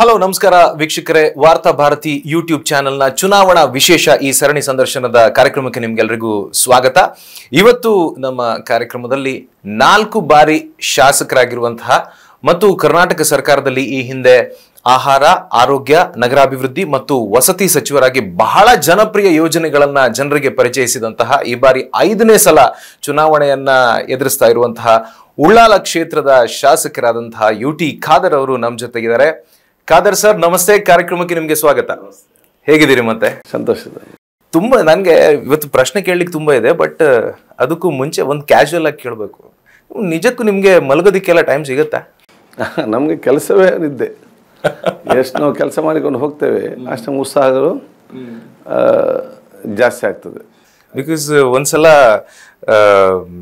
Hello, ನಮಸ್ಕಾರ ವೀಕ್ಷಕರೇ. ವಾರ್ತಾ ಭಾರತಿ ಯೂಟ್ಯೂಬ್ ಚಾನೆಲ್ನ ಚುನಾವಣಾ ವಿಶೇಷ ಈ ಸರಣಿ ಸಂದರ್ಶನದ ಕಾರ್ಯಕ್ರಮಕ್ಕೆ ನಿಮ್ಗೆಲ್ರಿಗೂ ಸ್ವಾಗತ. ಇವತ್ತು ನಮ್ಮ ಕಾರ್ಯಕ್ರಮದಲ್ಲಿ ನಾಲ್ಕು ಬಾರಿ ಶಾಸಕರಾಗಿರುವಂತಹ ಮತ್ತು ಕರ್ನಾಟಕ ಸರ್ಕಾರದಲ್ಲಿ ಈ ಹಿಂದೆ ಆಹಾರ, ಆರೋಗ್ಯ, ನಗರಾಭಿವೃದ್ಧಿ ಮತ್ತು ವಸತಿ ಸಚಿವರಾಗಿ ಬಹಳ ಜನಪ್ರಿಯ ಯೋಜನೆಗಳನ್ನ ಜನರಿಗೆ ಪರಿಚಯಿಸಿದಂತಹ ಈ ಬಾರಿ ಐದನೇ ಸಲ ಚುನಾವಣೆಯನ್ನ ಎದುರಿಸ್ತಾ ಇರುವಂತಹ ಉಳ್ಳಾಲ ಕ್ಷೇತ್ರದ ಶಾಸಕರಾದಂತಹ ಯು ಟಿ ಖಾದರ್ ಅವರು ನಮ್ಮ ಜೊತೆಗಿದ್ದಾರೆ. ಖಾದರ್ ಸರ್ ನಮಸ್ತೆ. ಕಾರ್ಯಕ್ರಮಕ್ಕೆ ನಿಮಗೆ ಸ್ವಾಗತ. ಹೇಗಿದ್ದೀರಿ ಮತ್ತೆ? ಸಂತೋಷ ತುಂಬಾ ನನಗೆ ಇವತ್ತು ಪ್ರಶ್ನೆ ಕೇಳಲಿಕ್ಕೆ ತುಂಬಾ ಇದೆ ಬಟ್ ಅದಕ್ಕೂ ಮುಂಚೆ ಒಂದು ಕ್ಯಾಶುವಲ್ ಆಗಿ ಕೇಳಬೇಕು. ನಿಜಕ್ಕೂ ನಿಮಗೆ ಮಲಗೋದಿಕ್ಕೆಲ್ಲ ಟೈಮ್ ಸಿಗುತ್ತಾ? ನಮಗೆ ಕೆಲಸವೇ ನಿದ್ದೆ. ಎಷ್ಟು ನಾವು ಕೆಲಸ ಮಾಡಿಕೊಂಡು ಹೋಗ್ತೇವೆ ಅಷ್ಟು ನಮ್ಗೆ ಉತ್ಸಾಹಗಳು ಜಾಸ್ತಿ ಆಗ್ತದೆ. ಬಿಕಾಸ್ ಒಂದ್ಸಲ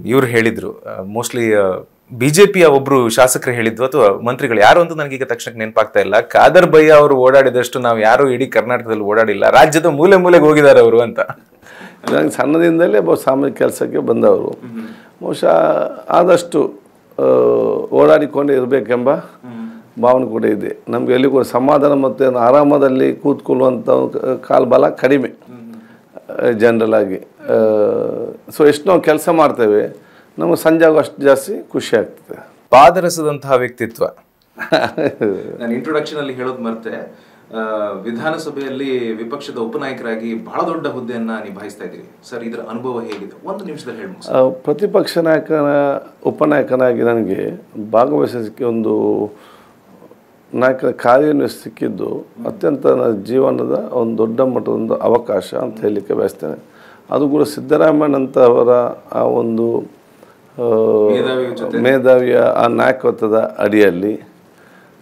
ಇವ್ರು ಹೇಳಿದ್ರು ಮೋಸ್ಟ್ಲಿ ಬಿಜೆಪಿಯ ಒಬ್ರು ಶಾಸಕರು ಹೇಳಿದ್ವು ಅಥವಾ ಮಂತ್ರಿಗಳು ಯಾರು ಅಂತ ನನಗೀಗ ತಕ್ಷಣಕ್ಕೆ ನೆನಪಾಗ್ತಾ ಇಲ್ಲ. ಖಾದರ್ ಭಯ್ಯ ಅವರು ಓಡಾಡಿದಷ್ಟು ನಾವು ಯಾರು ಇಡೀ ಕರ್ನಾಟಕದಲ್ಲಿ ಓಡಾಡಿಲ್ಲ. ರಾಜ್ಯದ ಮೂಲೆ ಮೂಲೆಗೆ ಹೋಗಿದ್ದಾರೆ ಅವರು ಅಂತ. ನಂಗೆ ಸಣ್ಣದಿಂದಲೇ ಬಹು ಸಾಮಾಜಿಕ ಕೆಲಸಕ್ಕೆ ಬಂದವರು. ಬಹುಶಃ ಆದಷ್ಟು ಓಡಾಡಿಕೊಂಡೇ ಓಡಾಡಿಕೊಂಡು ಇರಬೇಕೆಂಬ ಭಾವನೆ ಕೂಡ ಇದೆ. ನಮಗೆ ಎಲ್ಲಿ ಕೂಡ ಸಮಾಧಾನ ಮತ್ತು ಆರಾಮದಲ್ಲಿ ಕೂತ್ಕೊಳ್ಳುವಂಥ ಕಾಲು ಬಲ ಕಡಿಮೆ ಜನರಲ್ ಆಗಿ. ಸೊ ಎಷ್ಟು ನಾವು ಕೆಲಸ ಮಾಡ್ತೇವೆ. ನಮಗೆ ಸಂಜೆ ಅಷ್ಟು ಜಾಸ್ತಿ ಖುಷಿ ಆಗ್ತದೆ. ಪಾದರಸದಂತಹ ವ್ಯಕ್ತಿತ್ವ. ನಾನು ಇಂಟ್ರೊಡಕ್ಷನ್ ಅಲ್ಲಿ ಹೇಳೋದು ಮರ್ತೆ ವಿಧಾನಸಭೆಯಲ್ಲಿ ವಿಪಕ್ಷದ ಉಪನಾಯಕರಾಗಿ ಬಹಳ ದೊಡ್ಡ ಹುದ್ದೆಯನ್ನ ನಿಭಾಯಿಸ್ತಾ ಇದ್ದೀರಿ. ಸರ್ ಇದರ ಅನುಭವ ಹೇಗಿದೆ? ಒಂದು ನಿಮಿಷದಲ್ಲಿ ಹೇಳಿ ಪ್ರತಿಪಕ್ಷ ನಾಯಕನ ಉಪನಾಯಕನಾಗಿ ನನಗೆ ಭಾಗವಹಿಸೋದಕ್ಕೆ ಒಂದು ನಾಯಕನ ಕಾರ್ಯವನ್ನು ಸಿಕ್ಕಿದ್ದು ಅತ್ಯಂತ ನನ್ನ ಜೀವನದ ಒಂದು ದೊಡ್ಡ ಮಟ್ಟದ ಒಂದು ಅವಕಾಶ ಅಂತ ಹೇಳಲಿಕ್ಕೆ ಬಯಸ್ತೇನೆ. ಅದು ಕೂಡ ಸಿದ್ದರಾಮಯ್ಯನಂತಹವರ ಆ ಒಂದು ಮೇಧಾವಿಯ ಆ ನಾಯಕತ್ವದ ಅಡಿಯಲ್ಲಿ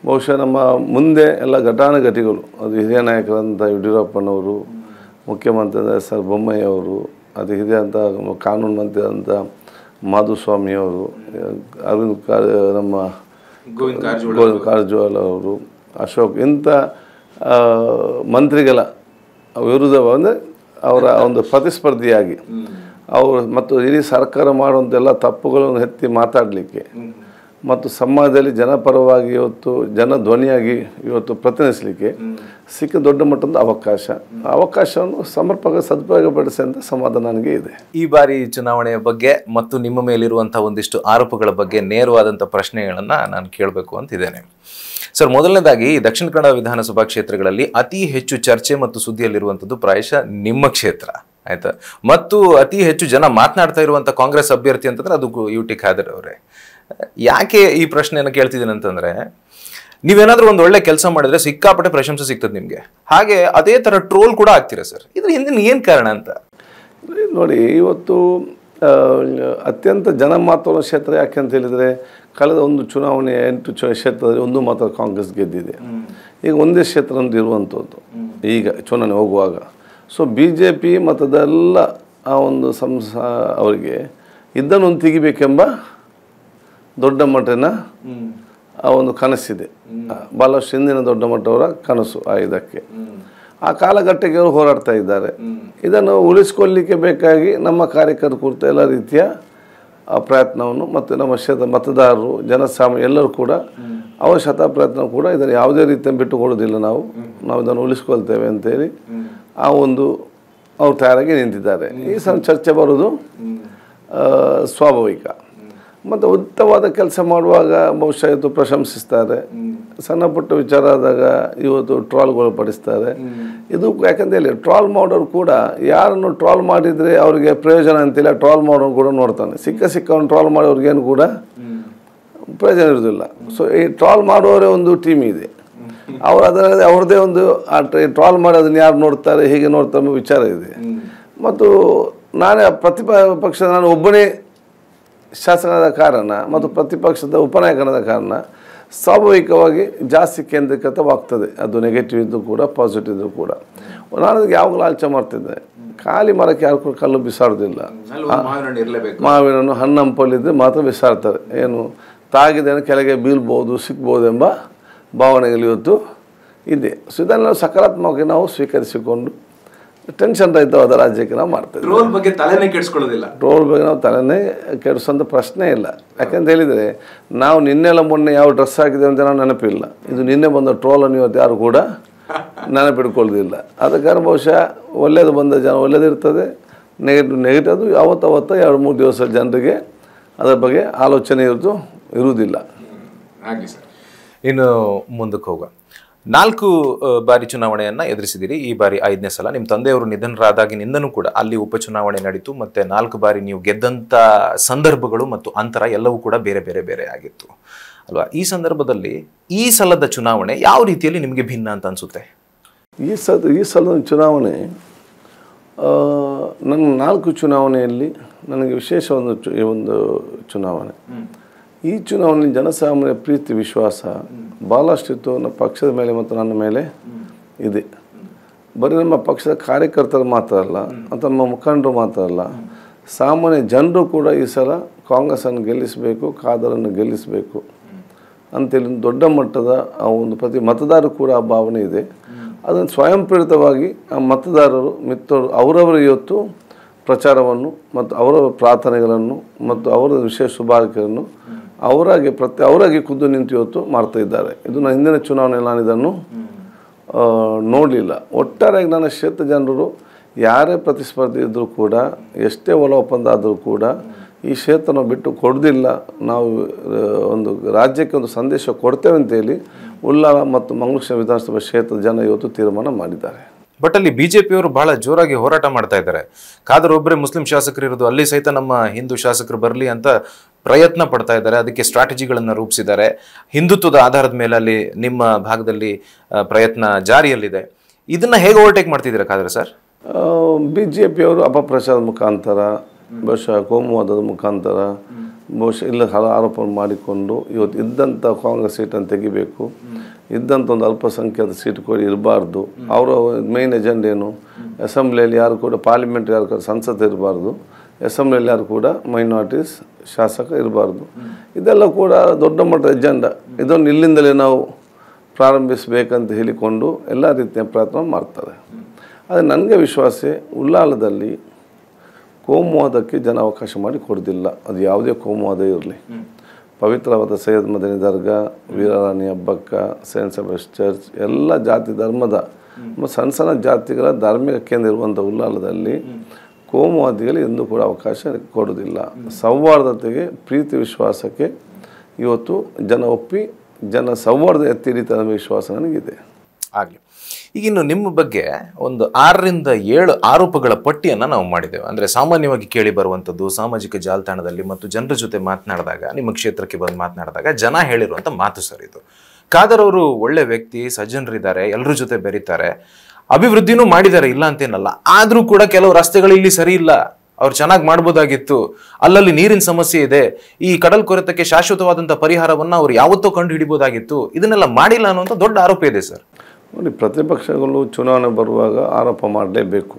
ಬಹುಶಃ ನಮ್ಮ ಮುಂದೆ ಎಲ್ಲ ಘಟಾನುಘಟಿಗಳು ಅದು ಹಿರಿಯ ನಾಯಕರಂತ ಯಡಿಯೂರಪ್ಪನವರು ಮುಖ್ಯಮಂತ್ರಿ ಎಸ್ ಆರ್ ಬೊಮ್ಮಯ್ಯವರು ಅದು ಹಿರಿಯ ಅಂತ ಕಾನೂನು ಮಂತ್ರಿ ಅಂತ ಮಾಧುಸ್ವಾಮಿಯವರು ಅರವಿಂದ್ ಕಾರ್ ನಮ್ಮ ಗೋವಿಂದ ಕಾರಜೋಳ ಗೋವಿಂದ ಕಾರಜೋಳ ಅವರು ಅಶೋಕ್ ಇಂಥ ಮಂತ್ರಿಗಳ ವಿರುದ್ಧ ಅಂದರೆ ಅವರ ಒಂದು ಪ್ರತಿಸ್ಪರ್ಧಿಯಾಗಿ. ಅವರು ಮತ್ತು ಇಡೀ ಸರ್ಕಾರ ಮಾಡುವಂಥೆಲ್ಲ ತಪ್ಪುಗಳನ್ನು ಎತ್ತಿ ಮಾತಾಡಲಿಕ್ಕೆ. ಮತ್ತು ಸಮಾಜದಲ್ಲಿ ಜನಪರವಾಗಿ ಇವತ್ತು ಜನ ಧ್ವನಿಯಾಗಿ ಇವತ್ತು ಪ್ರತಿನಿಧಿಸಲಿಕ್ಕೆ ಸಿಕ್ಕ ದೊಡ್ಡ ಮಟ್ಟದ ಅವಕಾಶ. ಅವಕಾಶವನ್ನು ಸಮರ್ಪಕ ಸದುಪಯೋಗಪಡಿಸಿ ಅಂತ ಸಮಾಧಾನ ನನಗೆ ಇದೆ. ಈ ಬಾರಿ ಚುನಾವಣೆಯ ಬಗ್ಗೆ ಮತ್ತು ನಿಮ್ಮ ಮೇಲಿರುವಂಥ ಒಂದಿಷ್ಟು ಆರೋಪಗಳ ಬಗ್ಗೆ ನೇರವಾದಂಥ ಪ್ರಶ್ನೆಗಳನ್ನು ನಾನು ಕೇಳಬೇಕು ಅಂತಿದ್ದೇನೆ ಸರ್, ಮೊದಲನೇದಾಗಿ ದಕ್ಷಿಣ ಕನ್ನಡ ವಿಧಾನಸಭಾ ಕ್ಷೇತ್ರಗಳಲ್ಲಿ ಅತಿ ಹೆಚ್ಚು ಚರ್ಚೆ ಮತ್ತು ಸುದ್ದಿಯಲ್ಲಿರುವಂಥದ್ದು ಪ್ರಾಯಶಃ ನಿಮ್ಮ ಕ್ಷೇತ್ರ. ಆಯ್ತಾ? ಮತ್ತು ಅತಿ ಹೆಚ್ಚು ಜನ ಮಾತನಾಡ್ತಾ ಇರುವಂಥ ಕಾಂಗ್ರೆಸ್ ಅಭ್ಯರ್ಥಿ ಅಂತಂದ್ರೆ ಅದು ಯು ಟಿ ಖಾದರ್ ಅವರೇ. ಯಾಕೆ ಈ ಪ್ರಶ್ನೆಯನ್ನು ಕೇಳ್ತಿದ್ದೀನಿ ಅಂತಂದ್ರೆ ನೀವೇನಾದರೂ ಒಂದು ಒಳ್ಳೆ ಕೆಲಸ ಮಾಡಿದ್ರೆ ಸಿಕ್ಕಾಪಟ್ಟೆ ಪ್ರಶಂಸೆ ಸಿಗ್ತದೆ ನಿಮಗೆ. ಹಾಗೆ ಅದೇ ತರ ಟ್ರೋಲ್ ಕೂಡ ಆಗ್ತೀರಾ ಸರ್? ಇದ್ರ ಹಿಂದಿನ ಏನು ಕಾರಣ ಅಂತ? ನೋಡಿ ಇವತ್ತು ಅತ್ಯಂತ ಜನ ಮಾತಾಡೋ ಕ್ಷೇತ್ರ ಯಾಕೆ ಅಂತ ಹೇಳಿದರೆ ಕಳೆದ ಒಂದು ಚುನಾವಣೆ ಎಂಟು ಚು ಕ್ಷೇತ್ರದಲ್ಲಿ ಒಂದು ಮಾತ್ರ ಕಾಂಗ್ರೆಸ್ ಗೆದ್ದಿದೆ. ಈಗ ಒಂದೇ ಕ್ಷೇತ್ರ ಅಂತ ಇರುವಂಥದ್ದು ಈಗ ಚುನಾವಣೆ ಹೋಗುವಾಗ. ಸೊ ಬಿ ಜೆ ಪಿ ಮತದೆಲ್ಲ ಆ ಒಂದು ಸಂಸ, ಅವರಿಗೆ ಇದನ್ನು ಒಂದು ತೆಗಿಬೇಕೆಂಬ ದೊಡ್ಡ ಮಟ್ಟನ ಆ ಒಂದು ಕನಸಿದೆ. ಭಾಳಷ್ಟು ಹಿಂದಿನ ದೊಡ್ಡ ಮಟ್ಟವರ ಕನಸು ಆ ಇದಕ್ಕೆ. ಆ ಕಾಲಘಟ್ಟಕ್ಕೆ ಅವರು ಹೋರಾಡ್ತಾ ಇದ್ದಾರೆ. ಇದನ್ನು ಉಳಿಸ್ಕೊಳ್ಳಿಕ್ಕೆ ಬೇಕಾಗಿ ನಮ್ಮ ಕಾರ್ಯಕರ್ತರು ಕುರಿತು ಎಲ್ಲ ರೀತಿಯ ಪ್ರಯತ್ನವನ್ನು ಮತ್ತು ನಮ್ಮ ಕ್ಷೇತ್ರ ಮತದಾರರು, ಜನಸಾಮಾನ್ಯ ಎಲ್ಲರೂ ಕೂಡ ಅವರ ಶತ ಪ್ರಯತ್ನ ಕೂಡ ಇದನ್ನು ಯಾವುದೇ ರೀತಿಯ ಬಿಟ್ಟುಕೊಡೋದಿಲ್ಲ ನಾವು. ನಾವು ಇದನ್ನು ಉಳಿಸ್ಕೊಳ್ತೇವೆ ಅಂತೇಳಿ ಆ ಒಂದು ಅವ್ರು ತಯಾರಾಗಿ ನಿಂತಿದ್ದಾರೆ. ಈ ಸಣ್ಣ ಚರ್ಚೆ ಬರೋದು ಸ್ವಾಭಾವಿಕ. ಮತ್ತು ಉತ್ತಮವಾದ ಕೆಲಸ ಮಾಡುವಾಗ ಬಹುಶಃ ಇವತ್ತು ಪ್ರಶಂಸಿಸ್ತಾರೆ. ಸಣ್ಣ ಪುಟ್ಟ ವಿಚಾರ ಆದಾಗ ಇವತ್ತು ಟ್ರಾಲ್ಗಳು ಪಡಿಸ್ತಾರೆ. ಇದು ಯಾಕಂತ ಹೇಳಿ ಟ್ರಾಲ್ ಮಾಡೋರು ಕೂಡ ಯಾರನ್ನು ಟ್ರಾಲ್ ಮಾಡಿದರೆ ಅವರಿಗೆ ಪ್ರಯೋಜನ ಅಂತಿಲ್ಲ, ಟ್ರಾಲ್ ಮಾಡೋರು ಕೂಡ ನೋಡ್ತಾನೆ. ಸಿಕ್ಕ ಸಿಕ್ಕವನು ಟ್ರಾಲ್ ಮಾಡೋರಿಗೇನು ಕೂಡ ಪ್ರಯೋಜನ ಇರೋದಿಲ್ಲ ಸೊ ಈ ಟ್ರಾಲ್ ಮಾಡುವವರೇ ಒಂದು ಟೀಮ್ ಇದೆ. ಅವ್ರು ಅದರಲ್ಲಿ ಅವ್ರದ್ದೇ ಒಂದು ಆ ಟ್ರಾಲ್ ಮಾಡಿ ಅದನ್ನು ಯಾರು ನೋಡ್ತಾರೆ ಹೇಗೆ ನೋಡ್ತಾರೆ ಅನ್ನೋ ವಿಚಾರ ಇದೆ. ಮತ್ತು ನಾನೇ ಪ್ರತಿಪ ಪಕ್ಷ ನಾನು ಒಬ್ಬನೇ ಶಾಸಕನಾದ ಕಾರಣ ಮತ್ತು ಪ್ರತಿಪಕ್ಷದ ಉಪನಾಯಕನಾದ ಕಾರಣ ಸ್ವಾಭಾವಿಕವಾಗಿ ಜಾಸ್ತಿ ಕೇಂದ್ರೀಕೃತವಾಗ್ತದೆ. ಅದು ನೆಗೆಟಿವ್ ಇದ್ದು ಕೂಡ ಪಾಸಿಟಿವ್ ಇದ್ದು ಕೂಡ. ನಾನು ಅದಕ್ಕೆ ಯಾವಾಗಲೂ ಆಲೋಚನೆ ಮಾಡ್ತಿದ್ದೆ. ಖಾಲಿ ಮರಕ್ಕೆ ಯಾರು ಕೂಡ ಕಲ್ಲು ಬಿಸಾಡೋದಿಲ್ಲ. ಇರಲೇಬೇಕು. ಮಾವಿನನ್ನು ಹಣ್ಣಂಪಲ್ಲಿದ್ದರೆ ಮಾತ್ರ ಬಿಸಾಡ್ತಾರೆ. ಏನು ತಾಗಿದೆ ಕೆಳಗೆ ಬೀಳ್ಬೋದು ಸಿಗ್ಬೋದು ಎಂಬ ಭಾವನೆಗಳು ಇವತ್ತು ಇದೆ. ಸೊ ಇದನ್ನು ಸಕಾರಾತ್ಮಕವಾಗಿ ನಾವು ಸ್ವೀಕರಿಸಿಕೊಂಡು ಟೆನ್ಷನ್ ರಹಿತವಾದ ರಾಜ್ಯಕ್ಕೆ ನಾವು ಮಾಡ್ತೇವೆ ರೋಲ್ ಬಗ್ಗೆ ತಲೆನೇ ಕೆಡಿಸ್ಕೊಳ್ಳೋದಿಲ್ಲ. ಟ್ರೋಲ್ ಬಗ್ಗೆ ನಾವು ತಲೆನೇ ಕೆಡಿಸೋಂಥ ಪ್ರಶ್ನೆ ಇಲ್ಲ. ಯಾಕಂತ ಹೇಳಿದರೆ ನಾವು ನಿನ್ನೆಲ್ಲ ಮೊನ್ನೆ ಯಾವ ಡ್ರೆಸ್ ಹಾಕಿದೆ ಅಂತ ನಾವು ನೆನಪಿಲ್ಲ. ಇದು ನಿನ್ನೆ ಬಂದ ಟ್ರೋಲನ್ನು ಇವತ್ತು ಯಾರು ಕೂಡ ನೆನಪಿಡ್ಕೊಳ್ಳೋದಿಲ್ಲ ಆದ ಕಾರಣ ಬಹುಶಃ ಒಳ್ಳೇದು ಬಂದ ಜನ ಒಳ್ಳೇದಿರ್ತದೆ ನೆಗೆಟಿವ್ ನೆಗೆಟಿವ್ ಅದು ಯಾವತ್ತಾವತ್ತ ಎರಡು ಮೂರು ದಿವಸ ಜನರಿಗೆ ಅದರ ಬಗ್ಗೆ ಆಲೋಚನೆ ಇರೋದು ಇರುವುದಿಲ್ಲ. ಹಾಗೆ ಸರ್. ಇನ್ನು ಮುಂದಕ್ಕೆ ಹೋಗುವ. ನಾಲ್ಕು ಬಾರಿ ಚುನಾವಣೆಯನ್ನು ಎದುರಿಸಿದಿರಿ ಈ ಬಾರಿ ಐದನೇ ಸಲ ನಿಮ್ಮ ತಂದೆಯವರು ನಿಧನರಾದಾಗಿನಿಂದನೂ ಕೂಡ ಅಲ್ಲಿ ಉಪಚುನಾವಣೆ ನಡೀತು ಮತ್ತೆ ನಾಲ್ಕು ಬಾರಿ ನೀವು ಗೆದ್ದಂತ ಸಂದರ್ಭಗಳು ಮತ್ತು ಅಂತರ ಎಲ್ಲವೂ ಕೂಡ ಬೇರೆ ಬೇರೆ ಬೇರೆ ಆಗಿತ್ತು. ಅಲ್ವಾ? ಈ ಸಂದರ್ಭದಲ್ಲಿ ಈ ಸಲದ ಚುನಾವಣೆ ಯಾವ ರೀತಿಯಲ್ಲಿ ನಿಮಗೆ ಭಿನ್ನ ಅಂತ ಅನ್ಸುತ್ತೆ? ಈ ಸಲ ಈ ಸಲದ ಚುನಾವಣೆ ನನ್ನ ನಾಲ್ಕು ಚುನಾವಣೆಯಲ್ಲಿ ನನಗೆ ವಿಶೇಷ ಒಂದು ಚು ಈ ಒಂದು ಚುನಾವಣೆ. ಈ ಚುನಾವಣೆ ಜನಸಾಮಾನ್ಯ ಪ್ರೀತಿ, ವಿಶ್ವಾಸ ಭಾಳಷ್ಟಿತ್ತು ನಮ್ಮ ಪಕ್ಷದ ಮೇಲೆ ಮತ್ತು ನನ್ನ ಮೇಲೆ ಇದೆ. ಬರೀ ನಮ್ಮ ಪಕ್ಷದ ಕಾರ್ಯಕರ್ತರು ಮಾತ್ರ ಅಲ್ಲ ಅಥವಾ ನಮ್ಮ ಮುಖಂಡರು ಮಾತ್ರ ಅಲ್ಲ, ಸಾಮಾನ್ಯ ಜನರು ಕೂಡ ಈ ಸಲ ಕಾಂಗ್ರೆಸ್ಸನ್ನು ಗೆಲ್ಲಿಸಬೇಕು ಖಾದರನ್ನು ಗೆಲ್ಲಿಸಬೇಕು ಅಂತೇಳಿ ದೊಡ್ಡ ಮಟ್ಟದ ಆ ಒಂದು ಪ್ರತಿ ಮತದಾರರು ಕೂಡ ಆ ಭಾವನೆ ಇದೆ. ಅದನ್ನು ಸ್ವಯಂ ಪ್ರೇರಿತವಾಗಿ ಆ ಮತದಾರರು, ಮಿತ್ರರು ಅವರವರ ಇವತ್ತು ಪ್ರಚಾರವನ್ನು ಮತ್ತು ಅವರ ಪ್ರಾರ್ಥನೆಗಳನ್ನು ಮತ್ತು ಅವರ ವಿಶೇಷ ಶುಭಾರಕೆಯನ್ನು ಅವರಾಗಿ ಪ್ರತಿ ಅವರಾಗಿ ಖುದ್ದು ನಿಂತು ಇವತ್ತು ಮಾಡ್ತಾ ಇದ್ದಾರೆ. ಇದು ನಾನು ಹಿಂದಿನ ಚುನಾವಣೆಯಲ್ಲಿ ನಾನು ಇದನ್ನು ನೋಡಲಿಲ್ಲ. ಒಟ್ಟಾರೆಯಾಗಿ ನನ್ನ ಕ್ಷೇತ್ರ ಜನರು ಯಾರೇ ಪ್ರತಿಸ್ಪರ್ಧಿ ಇದ್ದರೂ ಕೂಡ, ಎಷ್ಟೇ ಒಲ ಒಪ್ಪಂದ ಆದರೂ ಕೂಡ, ಈ ಕ್ಷೇತ್ರ ನಾವು ಬಿಟ್ಟು ಕೊಡೋದಿಲ್ಲ. ನಾವು ಒಂದು ರಾಜ್ಯಕ್ಕೆ ಒಂದು ಸಂದೇಶ ಕೊಡ್ತೇವೆ ಅಂತೇಳಿ ಉಲ್ಲಾಳ ಮತ್ತು ಮಂಗಳೂರು ವಿಧಾನಸಭಾ ಕ್ಷೇತ್ರದ ಜನ ಇವತ್ತು ತೀರ್ಮಾನ ಮಾಡಿದ್ದಾರೆ. ಬಟ್ ಅಲ್ಲಿ ಬಿಜೆಪಿಯವರು ಬಹಳ ಜೋರಾಗಿ ಹೋರಾಟ ಮಾಡ್ತಾ ಇದ್ದಾರೆ. ಖಾದರ್ ಒಬ್ಬರೇ ಮುಸ್ಲಿಂ ಶಾಸಕರು ಇರೋದು, ಅಲ್ಲಿ ಸಹಿತ ನಮ್ಮ ಹಿಂದೂ ಶಾಸಕರು ಬರಲಿ ಅಂತ ಪ್ರಯತ್ನ ಪಡ್ತಾ ಇದ್ದಾರೆ. ಅದಕ್ಕೆ ಸ್ಟ್ರಾಟಜಿಗಳನ್ನು ರೂಪಿಸಿದ್ದಾರೆ. ಹಿಂದುತ್ವದ ಆಧಾರದ ಮೇಲೆ ಅಲ್ಲಿ ನಿಮ್ಮ ಭಾಗದಲ್ಲಿ ಪ್ರಯತ್ನ ಜಾರಿಯಲ್ಲಿದೆ. ಇದನ್ನು ಹೇಗೆ ಓವರ್ಟೇಕ್ ಮಾಡ್ತಿದ್ದೀರಾ ಕಾದ್ರೆ ಸರ್? ಬಿ ಜೆ ಪಿಯವರು ಅಪಪ್ರಚಾರದ ಮುಖಾಂತರ, ಬಹುಶಃ ಕೋಮುವಾದದ ಮುಖಾಂತರ, ಬಹುಶಃ ಇಲ್ಲ ಹಲ ಆರೋಪ ಮಾಡಿಕೊಂಡು ಇವತ್ತು ಇದ್ದಂಥ ಕಾಂಗ್ರೆಸ್ ಸೀಟನ್ನು ತೆಗಿಬೇಕು. ಇದ್ದಂಥ ಒಂದು ಅಲ್ಪಸಂಖ್ಯಾತ ಸೀಟ್ ಕೊಡಿ ಇರಬಾರ್ದು. ಅವರ ಮೇನ್ ಎಜೆಂಡ್ ಏನು? ಅಸೆಂಬ್ಲಿಯಲ್ಲಿ ಯಾರು ಕೂಡ ಪಾರ್ಲಿಮೆಂಟ್ ಯಾರು ಕೂಡ, ಸಂಸತ್ ಇರಬಾರ್ದು. ಅಸೆಂಬ್ಲಿಯಲ್ಲಿ ಯಾರು ಕೂಡ ಮೈನಾರಿಟೀಸ್ ಶಾಸಕ ಇರಬಾರ್ದು. ಇದೆಲ್ಲ ಕೂಡ ದೊಡ್ಡ ಮಟ್ಟದ ಎಜೆಂಡ ಇದನ್ನು ಇಲ್ಲಿಂದಲೇ ನಾವು ಪ್ರಾರಂಭಿಸಬೇಕಂತ ಹೇಳಿಕೊಂಡು ಎಲ್ಲ ರೀತಿಯ ಪ್ರಯತ್ನ ಮಾಡ್ತಾರೆ. ಆದರೆ ನನಗೆ ವಿಶ್ವಾಸ ಉಲ್ಲಾಲದಲ್ಲಿ ಕೋಮುವಾದಕ್ಕೆ ಜನ ಅವಕಾಶ ಮಾಡಿ ಕೊಡೋದಿಲ್ಲ ಅದು ಯಾವುದೇ ಕೋಮುವಾದ ಇರಲಿ. ಪವಿತ್ರವಾದ ಸೈಯದ್ ಮದನಿ ದರ್ಗಾ, ವೀರಾರಾಣಿ ಹಬ್ಬಕ್ಕ, ಸೇಂಟ್ ಸೆಬಸ್ ಚರ್ಚ್, ಎಲ್ಲ ಜಾತಿ ಧರ್ಮದ ಸಣ್ಣ ಸಣ್ಣ ಜಾತಿಗಳ ಧಾರ್ಮಿಕ ಕೇಂದ್ರ ಇರುವಂಥ ಉಲ್ಲಾಲದಲ್ಲಿ ಕೋಮುವಾದಿಗಳು ಎಂದೂ ಕೂಡ ಅವಕಾಶ ಕೊಡುವುದಿಲ್ಲ. ಸೌಹಾರ್ದತೆಗೆ, ಪ್ರೀತಿ ವಿಶ್ವಾಸಕ್ಕೆ ಇವತ್ತು ಜನ ಒಪ್ಪಿ ಜನ ಸೌಹಾರ್ದ ಎತ್ತಿ ಹಿಡಿತಾರೆ ವಿಶ್ವಾಸ ನನಗಿದೆ. ಆಗಲಿ. ಈಗ ನಿಮ್ಮ ಬಗ್ಗೆ ಒಂದು ಆರರಿಂದ ಏಳು ಆರೋಪಗಳ ಪಟ್ಟಿಯನ್ನು ನಾವು ಮಾಡಿದ್ದೇವೆ. ಅಂದರೆ ಸಾಮಾನ್ಯವಾಗಿ ಕೇಳಿ ಬರುವಂಥದ್ದು ಸಾಮಾಜಿಕ ಜಾಲತಾಣದಲ್ಲಿ ಮತ್ತು ಜನರ ಜೊತೆ ಮಾತನಾಡಿದಾಗ, ನಿಮ್ಮ ಕ್ಷೇತ್ರಕ್ಕೆ ಬಂದು ಮಾತನಾಡಿದಾಗ ಜನ ಹೇಳಿರುವಂಥ ಮಾತು ಸರ್ ಇದು. ಖಾದರ್ ಅವರು ಒಳ್ಳೆ ವ್ಯಕ್ತಿ, ಸಜ್ಜನರಿದ್ದಾರೆ, ಎಲ್ಲರ ಜೊತೆ ಬೆರೀತಾರೆ, ಅಭಿವೃದ್ಧಿನೂ ಮಾಡಿದ್ದಾರೆ, ಇಲ್ಲ ಅಂತೇನಲ್ಲ. ಆದರೂ ಕೂಡ ಕೆಲವು ರಸ್ತೆಗಳು ಇಲ್ಲಿ ಸರಿ ಇಲ್ಲ. ಅವ್ರು ಚೆನ್ನಾಗಿ ಮಾಡ್ಬೋದಾಗಿತ್ತು. ಅಲ್ಲಲ್ಲಿ ನೀರಿನ ಸಮಸ್ಯೆ ಇದೆ. ಈ ಕಡಲ್ ಕೊರೆತಕ್ಕೆ ಶಾಶ್ವತವಾದಂಥ ಪರಿಹಾರವನ್ನು ಅವ್ರು ಯಾವತ್ತೋ ಕಂಡು ಹಿಡಿಬೋದಾಗಿತ್ತು. ಇದನ್ನೆಲ್ಲ ಮಾಡಿಲ್ಲ ಅನ್ನುವಂಥ ದೊಡ್ಡ ಆರೋಪ ಇದೆ ಸರ್. ನೋಡಿ, ಪ್ರತಿಪಕ್ಷಗಳು ಚುನಾವಣೆ ಬರುವಾಗ ಆರೋಪ ಮಾಡಲೇಬೇಕು.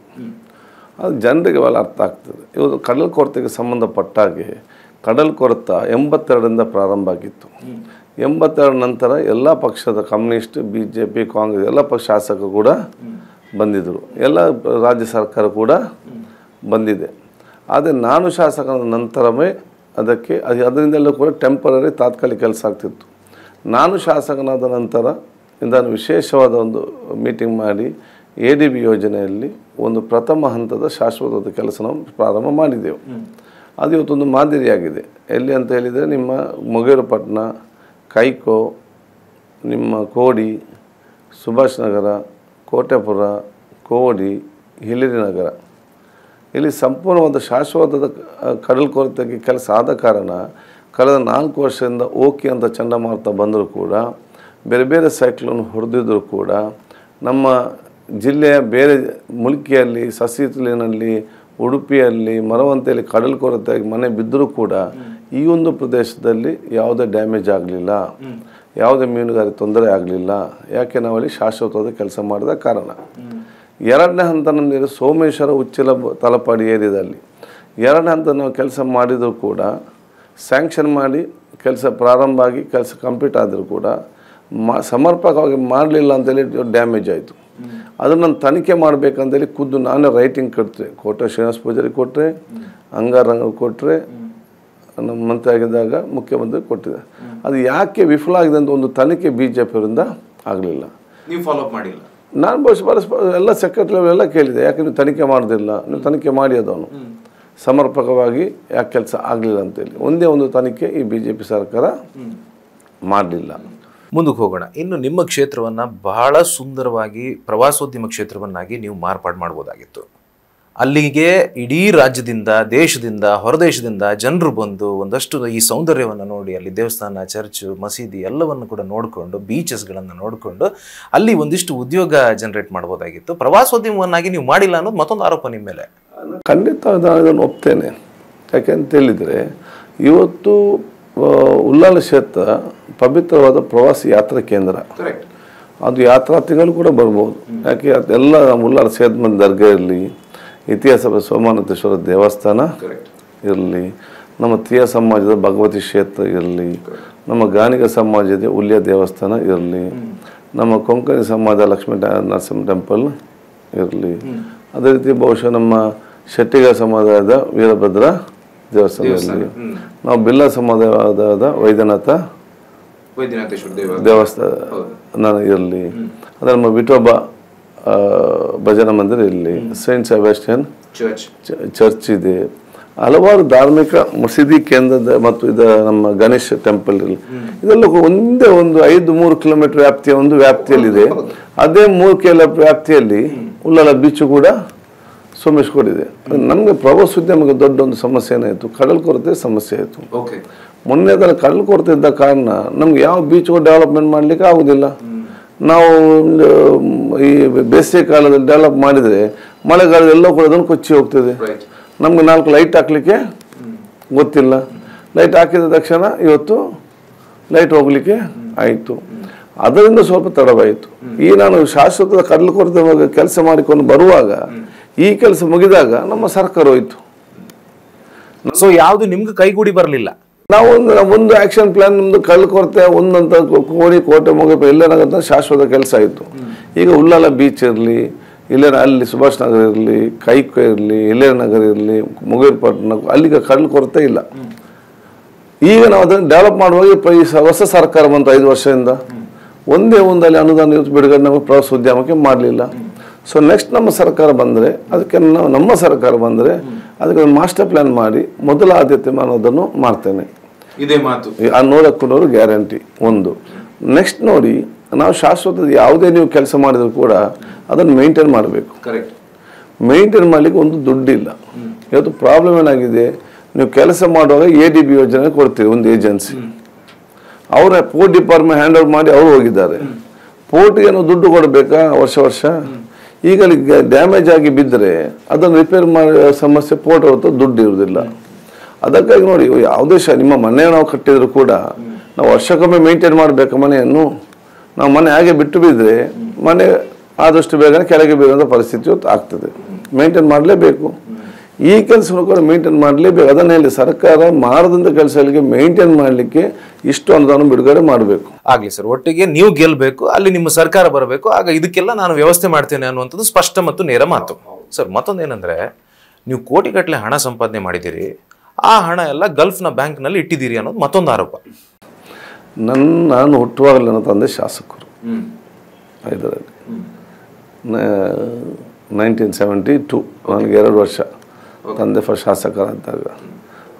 ಅದು ಜನರಿಗೆ ಅವೆಲ್ಲ ಅರ್ಥ ಆಗ್ತದೆ. ಇವತ್ತು ಕಡಲ್ ಕೊರತೆಗೆ ಸಂಬಂಧಪಟ್ಟ ಹಾಗೆ ಕಡಲ್ ಕೊರತ ಎಂಬತ್ತೆರಡರಿಂದ ಪ್ರಾರಂಭ ಆಗಿತ್ತು. ಎಂಬತ್ತೆರಡು ನಂತರ ಎಲ್ಲ ಪಕ್ಷದ communist B J P Congress ಎಲ್ಲ ಪಕ್ಷ ಶಾಸಕರು ಕೂಡ ಬಂದಿದ್ದರು. ಎಲ್ಲ ರಾಜ್ಯ ಸರ್ಕಾರ ಕೂಡ ಬಂದಿದೆ. ಆದರೆ ನಾನು ಶಾಸಕನ ನಂತರವೇ ಅದಕ್ಕೆ, ಅದು ಅದರಿಂದೆಲ್ಲ ಕೂಡ ಟೆಂಪರರಿ ತಾತ್ಕಾಲಿಕ ಕೆಲಸ ಆಗ್ತಿತ್ತು. ನಾನು ಶಾಸಕನಾದ ನಂತರ ಇದನ್ನು ವಿಶೇಷವಾದ ಒಂದು ಮೀಟಿಂಗ್ ಮಾಡಿ ಎ ಡಿ ಬಿ ಯೋಜನೆಯಲ್ಲಿ ಒಂದು ಪ್ರಥಮ ಹಂತದ ಶಾಶ್ವತವಾದ ಕೆಲಸ ನಾವು ಪ್ರಾರಂಭ ಮಾಡಿದೆವು. ಅದು ಇವತ್ತೊಂದು ಮಾದರಿಯಾಗಿದೆ. ಎಲ್ಲಿ ಅಂತ ಹೇಳಿದರೆ ನಿಮ್ಮ ಮೊಗೇರುಪಟ್ಟಣ ಕೈಕೋ ನಿಮ್ಮ ಕೋಡಿ ಸುಭಾಷ್ ನಗರ ಕೋಟೆಪುರ ಕೋಡಿ ಹಿಲಿರಿ ನಗರ. ಇಲ್ಲಿ ಸಂಪೂರ್ಣವಾದ ಶಾಶ್ವತದ ಕಡಲ್ ಕೊರತೆಗೆ ಕೆಲಸ ಆದ ಕಾರಣ ಕಳೆದ ನಾಲ್ಕು ವರ್ಷದಿಂದ ಓಕೆ ಅಂತ ಚಂಡಮಾರುತ ಬಂದರೂ ಕೂಡ ಬೇರೆ ಬೇರೆ ಸೈಕ್ಲೋನ್ ಹೊಡೆದಿದ್ದರೂ ಕೂಡ ನಮ್ಮ ಜಿಲ್ಲೆಯ ಬೇರೆ ಮುಲ್ಕಿಯಲ್ಲಿ ಸಸಿತಲಿನಲ್ಲಿ ಉಡುಪಿಯಲ್ಲಿ ಮರವಂತೆಯಲ್ಲಿ ಕಡಲ್ ಕೊರತೆಯಾಗಿ ಮನೆ ಬಿದ್ದರೂ ಕೂಡ ಈ ಒಂದು ಪ್ರದೇಶದಲ್ಲಿ ಯಾವುದೇ ಡ್ಯಾಮೇಜ್ ಆಗಲಿಲ್ಲ. ಯಾವುದೇ ಮೀನುಗಾರಿಕೆ ತೊಂದರೆ ಆಗಲಿಲ್ಲ. ಯಾಕೆ ನಾವಲ್ಲಿ ಶಾಶ್ವತವಾದ ಕೆಲಸ ಮಾಡಿದ ಕಾರಣ. ಎರಡನೇ ಹಂತ ನಮಗೆ ಸೋಮೇಶ್ವರ ಉಚ್ಚಿಲ ತಲಪಾಡಿ ಏರಿಯಾದಲ್ಲಿ ಎರಡನೇ ಹಂತ ನಾವು ಕೆಲಸ ಮಾಡಿದರೂ ಕೂಡ ಸ್ಯಾಂಕ್ಷನ್ ಮಾಡಿ ಕೆಲಸ ಪ್ರಾರಂಭ ಆಗಿ ಕೆಲಸ ಕಂಪ್ಲೀಟ್ ಆದರೂ ಕೂಡ ಮಾ ಸಮರ್ಪಕವಾಗಿ ಮಾಡಲಿಲ್ಲ ಅಂತೇಳಿ ಡ್ಯಾಮೇಜ್ ಆಯಿತು. ಅದನ್ನು ನಾನು ತನಿಖೆ ಮಾಡಬೇಕಂತೇಳಿ ಖುದ್ದು ನಾನೇ ರೈಟಿಂಗ್ ಕೊಟ್ಟರೆ ಕೋಟ ಶ್ರೀನಿವಾಸ ಪೂಜಾರಿ ಕೊಟ್ಟರೆ ಅಂಗಾರಂಗ ಕೊಟ್ಟರೆ ನಮ್ಮ ಮಂತ್ರಿ ಆಗಿದ್ದಾಗ ಮುಖ್ಯಮಂತ್ರಿ ಕೊಟ್ಟಿದೆ ಅದು ಯಾಕೆ ವಿಫಲ ಆಗಿದೆ ಅಂತ ಒಂದು ತನಿಖೆ ಬಿ ಜೆ ಪಿಯವರಿಂದ ಆಗಲಿಲ್ಲ. ನೀವು ಫಾಲೋ ಅಪ್ ಮಾಡಿಲ್ಲ? ನಾನು ಬಹುಶಃ ಪರಸ್ಪರ ಎಲ್ಲ ಸೆಕ್ರೆಟರಿ ಎಲ್ಲ ಕೇಳಿದೆ. ಯಾಕೆ ನೀವು ತನಿಖೆ ಮಾಡೋದಿಲ್ಲ? ನೀವು ತನಿಖೆ ಮಾಡಿ ಅದವನು ಸಮರ್ಪಕವಾಗಿ ಯಾಕೆ ಕೆಲಸ ಆಗಲಿಲ್ಲ ಅಂತೇಳಿ. ಒಂದೇ ಒಂದು ತನಿಖೆ ಈ ಬಿ ಜೆ ಪಿ ಸರ್ಕಾರ ಮಾಡಲಿಲ್ಲ. ಮುಂದಕ್ಕೆ ಹೋಗೋಣ. ಇನ್ನು ನಿಮ್ಮ ಕ್ಷೇತ್ರವನ್ನು ಬಹಳ ಸುಂದರವಾಗಿ ಪ್ರವಾಸೋದ್ಯಮ ಕ್ಷೇತ್ರವನ್ನಾಗಿ ನೀವು ಮಾರ್ಪಾಡು ಮಾಡ್ಬೋದಾಗಿತ್ತು. ಅಲ್ಲಿಗೆ ಇಡೀ ರಾಜ್ಯದಿಂದ, ದೇಶದಿಂದ, ಹೊರದೇಶದಿಂದ ಜನರು ಬಂದು ಒಂದಷ್ಟು ಈ ಸೌಂದರ್ಯವನ್ನು ನೋಡಿ, ಅಲ್ಲಿ ದೇವಸ್ಥಾನ, ಚರ್ಚು, ಮಸೀದಿ ಎಲ್ಲವನ್ನು ಕೂಡ ನೋಡಿಕೊಂಡು, ಬೀಚಸ್ಗಳನ್ನು ನೋಡಿಕೊಂಡು ಅಲ್ಲಿ ಒಂದಿಷ್ಟು ಉದ್ಯೋಗ ಜನರೇಟ್ ಮಾಡ್ಬೋದಾಗಿತ್ತು. ಪ್ರವಾಸೋದ್ಯಮವನ್ನಾಗಿ ನೀವು ಮಾಡಿಲ್ಲ ಅನ್ನೋದು ಮತ್ತೊಂದು ಆರೋಪ ನಿಮ್ಮ ಮೇಲೆ. ಖಂಡಿತ ನಾನು ಇದನ್ನು ಒಪ್ತೇನೆ ಯಾಕೆಂತ ಹೇಳಿದರೆ, ಇವತ್ತು ಉಲ್ಲಾಲ ಕ್ಷೇತ್ರ ಪವಿತ್ರವಾದ ಪ್ರವಾಸಿ ಯಾತ್ರಾ ಕೇಂದ್ರ. ಅದು ಯಾತ್ರಾರ್ಥಿಗಳು ಕೂಡ ಬರ್ಬೋದು. ಯಾಕೆ ಅದೆಲ್ಲ ಎಲ್ಲ ನಮ್ಮ ಉಲ್ಲಾಲ ಸೇದ್ಮನ್ ದರ್ಗಾ ಇರಲಿ ಇತಿಹಾಸ ಸೋಮನಾಥೇಶ್ವರ ದೇವಸ್ಥಾನ ಇರಲಿ ನಮ್ಮ ತೀಯ ಸಮಾಜದ ಭಗವತಿ ಕ್ಷೇತ್ರ ಇರಲಿ ನಮ್ಮ ಗಾಣಿಗ ಸಮಾಜದ ಉಲ್ಯ ದೇವಸ್ಥಾನ ಇರಲಿ ನಮ್ಮ ಕೊಂಕಣಿ ಸಮಾಜ ಲಕ್ಷ್ಮೀ ನರಸಿಂಹ ಟೆಂಪಲ್ ಇರಲಿ. ಅದೇ ರೀತಿ ಬಹುಶಃ ನಮ್ಮ ಶೆಟ್ಟಿಗ ಸಮಾಜದ ವೀರಭದ್ರ ದೇವಸ್ಥಾನ. ಇರಲಿ ನಾವು ಬಿಲ್ಲ ಸಮುದಾಯದ ವೈದ್ಯನಾಥ ದೇವಸ್ಥಾನ ಇರಲಿ. ಅದೇ ನಮ್ಮ ವಿಠೋಬ ಭಜನಾ ಮಂದಿರ ಇರಲಿ. ಸೈಂಟ್ ಸೆಬಾಸ್ಟಿಯನ್ ಚರ್ಚ್ ಚರ್ಚ್ ಇದೆ. ಹಲವಾರು ಧಾರ್ಮಿಕ ಮಸೀದಿ ಕೇಂದ್ರದ ಮತ್ತು ಇದ ನಮ್ಮ ಗಣೇಶ ಟೆಂಪಲ್ ಇರಲಿ. ಇದೆಲ್ಲ ಒಂದೇ ಒಂದು ಐದು ಮೂರು ಕಿಲೋಮೀಟರ್ ವ್ಯಾಪ್ತಿಯ ಒಂದು ವ್ಯಾಪ್ತಿಯಲ್ಲಿದೆ. ಅದೇ ಮೂರು ಕಿಲೋ ವ್ಯಾಪ್ತಿಯಲ್ಲಿ ಉಳ್ಳಾಲ ಬೀಚು ಕೂಡ ಸೋಮೇಶ್ವರಿದೆ. ನಮಗೆ ಪ್ರವಾಸೋದ್ಯಮಕ್ಕೆ ದೊಡ್ಡ ಒಂದು ಸಮಸ್ಯೆನೇ ಇತ್ತು ಕಡಲ್ ಕೊರತೆ ಸಮಸ್ಯೆ ಇತ್ತು ಓಕೆ. ಮೊನ್ನೆದಲ್ಲ ಕಡಲ್ ಕೊರತೆ ಇದ್ದ ಕಾರಣ ನಮ್ಗೆ ಯಾವ ಬೀಚ್ಗೂ ಡೆವಲಪ್ಮೆಂಟ್ ಮಾಡಲಿಕ್ಕೆ ಆಗೋದಿಲ್ಲ. ನಾವು ಈ ಬೇಸಿಗೆ ಕಾಲದಲ್ಲಿ ಡೆವಲಪ್ ಮಾಡಿದರೆ ಮಳೆಗಾಲದಲ್ಲಿ ಎಲ್ಲೋ ಕೂಡ ಅದನ್ನು ಕೊಚ್ಚಿ ಹೋಗ್ತದೆ. ನಮಗೆ ನಾಲ್ಕು ಲೈಟ್ ಹಾಕ್ಲಿಕ್ಕೆ ಗೊತ್ತಿಲ್ಲ. ಲೈಟ್ ಹಾಕಿದ ತಕ್ಷಣ ಇವತ್ತು ಲೈಟ್ ಹೋಗ್ಲಿಕ್ಕೆ ಆಯಿತು. ಅದರಿಂದ ಸ್ವಲ್ಪ ತಡವಾಯಿತು. ಈ ನಾನು ಶಾಶ್ವತ ಕಡಲು ಕೊರತೆ ಕೆಲಸ ಮಾಡಿಕೊಂಡು ಬರುವಾಗ ಈ ಕೆಲಸ ಮುಗಿದಾಗ ನಮ್ಮ ಸರ್ಕಾರ ಹೋಯಿತು. ಸೊ ಯಾವುದು ನಿಮ್ಗೆ ಕೈಗೂಡಿ ಬರಲಿಲ್ಲ? ನಾವು ಒಂದು ಒಂದು ಆಕ್ಷನ್ ಪ್ಲಾನ್ ನಿಮ್ದು ಕಳ್ಳು ಕೊರತೆ ಒಂದಂತ ಕೋಣಿ ಕೋಟೆ ಮುಗಿಪ ಇಲ್ಲೇನಾಗಂತ ಶಾಶ್ವತ ಕೆಲಸ ಆಯಿತು. ಈಗ ಉಳ್ಳಾಲ ಬೀಚ್ ಇರಲಿ ಇಲ್ಲೇನ ಅಲ್ಲಿ ಸುಭಾಷ್ ನಗರ ಇರಲಿ ಕೈಕೋ ಇರಲಿ ಇಲ್ಲೇ ನಗರ ಇರಲಿ ಮುಗೇರ್ಪಟ್ಟಣ ಅಲ್ಲಿಗೆ ಕಲ್ಲು ಕೊರತೆ ಇಲ್ಲ. ಈಗ ನಾವು ಅದನ್ನು ಡೆವಲಪ್ ಮಾಡುವಾಗ ಈ ಹೊಸ ಸರ್ಕಾರ ಬಂತು ಐದು ವರ್ಷದಿಂದ. ಒಂದೇ ಒಂದಲ್ಲಿ ಅನುದಾನ ಇವತ್ತು ಬಿಡುಗಡೆ ನಾವು ಪ್ರವಾಸೋದ್ಯಮಕ್ಕೆ ಮಾಡಲಿಲ್ಲ. ಸೊ ನೆಕ್ಸ್ಟ್ ನಮ್ಮ ಸರ್ಕಾರ ಬಂದರೆ ಅದಕ್ಕೆ ನಾವು ನಮ್ಮ ಸರ್ಕಾರ ಬಂದರೆ ಅದಕ್ಕೆ ಒಂದು ಮಾಸ್ಟರ್ ಪ್ಲಾನ್ ಮಾಡಿ ಮೊದಲ ಆದ್ಯತೆ ಅನ್ನೋದನ್ನು ಮಾಡ್ತೇನೆ. ಇದೇ ಮಾತು. ಆ ನೂರಕ್ಕೂ ನೂರು ಗ್ಯಾರಂಟಿ ಒಂದು. ನೆಕ್ಸ್ಟ್ ನೋಡಿ ನಾವು ಶಾಶ್ವತ ಯಾವುದೇ ನೀವು ಕೆಲಸ ಮಾಡಿದರೂ ಕೂಡ ಅದನ್ನು ಮೇಂಟೈನ್ ಮಾಡಬೇಕು. ಕರೆಕ್ಟ್ ಮೇಂಟೈನ್ ಮಾಡಲಿಕ್ಕೆ ಒಂದು ದುಡ್ಡಿಲ್ಲ. ಇವತ್ತು ಪ್ರಾಬ್ಲಮ್ ಏನಾಗಿದೆ ನೀವು ಕೆಲಸ ಮಾಡುವಾಗ ಎ ಡಿ ಬಿ ಯೋಜನೆ ಕೊಡ್ತೀವಿ ಒಂದು ಏಜೆನ್ಸಿ. ಅವರ ಪೋರ್ಟ್ ಡಿಪಾರ್ಟ್ಮೆಂಟ್ ಹ್ಯಾಂಡ್ ಓವರ್ ಮಾಡಿ ಅವರು ಹೋಗಿದ್ದಾರೆ. ಪೋರ್ಟ್ಗೆ ನಾವು ದುಡ್ಡು ಕೊಡಬೇಕಾ ವರ್ಷ ವರ್ಷ? ಈಗ ಡ್ಯಾಮೇಜ್ ಆಗಿ ಬಿದ್ದರೆ ಅದನ್ನು ರಿಪೇರ್ ಮಾಡೋ ಸಮಸ್ಯೆ ಪೋರ್ಟ್ ಹೊರತು ದುಡ್ಡು ಇರುವುದಿಲ್ಲ. ಅದಕ್ಕಾಗಿ ನೋಡಿ ಯಾವುದೇ ಶ, ನಿಮ್ಮ ಮನೆ ನಾವು ಕಟ್ಟಿದರೂ ಕೂಡ ನಾವು ವರ್ಷಕ್ಕೊಮ್ಮೆ ಮೇಂಟೈನ್ ಮಾಡಬೇಕು ಮನೆಯನ್ನು. ನಾವು ಮನೆ ಹಾಗೆ ಬಿಟ್ಟು ಬಿದ್ದರೆ ಮನೆ ಆದಷ್ಟು ಬೇಗನೆ ಕೆಳಗೆ ಬೀಳುವಂಥ ಪರಿಸ್ಥಿತಿ ಆಗ್ತದೆ. ಮೇಂಟೈನ್ ಮಾಡಲೇಬೇಕು. ಈ ಕೆಲಸವನ್ನು ಕೂಡ ಮೇಂಟೈನ್ ಮಾಡಲೇಬೇಕು. ಅದನ್ನ ಹೇಳಿ ಸರ್ಕಾರ ಮಾಡದಂಥ ಕೆಲಸಗಳಿಗೆ ಮೇಂಟೈನ್ ಮಾಡಲಿಕ್ಕೆ ಇಷ್ಟು ಅನುದಾನ ಬಿಡುಗಡೆ ಮಾಡಬೇಕು. ಆಗಲಿ ಸರ್ ಒಟ್ಟಿಗೆ ನೀವು ಗೆಲ್ಲಬೇಕು ಅಲ್ಲಿ ನಿಮ್ಮ ಸರ್ಕಾರ ಬರಬೇಕು ಆಗ ಇದಕ್ಕೆಲ್ಲ ನಾನು ವ್ಯವಸ್ಥೆ ಮಾಡ್ತೇನೆ ಅನ್ನುವಂಥದ್ದು ಸ್ಪಷ್ಟ ಮತ್ತು ನೇರ ಮಾತು. ಸರ್ ಏನಂದರೆ ನೀವು ಕೋಟಿಗಟ್ಟಲೆ ಹಣ ಸಂಪಾದನೆ ಮಾಡಿದ್ದೀರಿ ಆ ಹಣ ಎಲ್ಲ ಗಲ್ಫ್ನ ಬ್ಯಾಂಕ್ನಲ್ಲಿ ಇಟ್ಟಿದ್ದೀರಿ ಅನ್ನೋದು ಮತ್ತೊಂದು ಆರೋಪ. ನನ್ನ ನಾನು ಹುಟ್ಟುವಾಗಲೇ ನನ್ನ ತಂದೆ ಶಾಸಕರು. ಐದರಲ್ಲಿ. ನೈನ್ಟೀನ್ ಸೆವೆಂಟಿ ಟೂ ನನಗೆ ಎರಡು ವರ್ಷ. ತಂದೆ ಫಸ್ಟ್ ಶಾಸಕರಾದಾಗ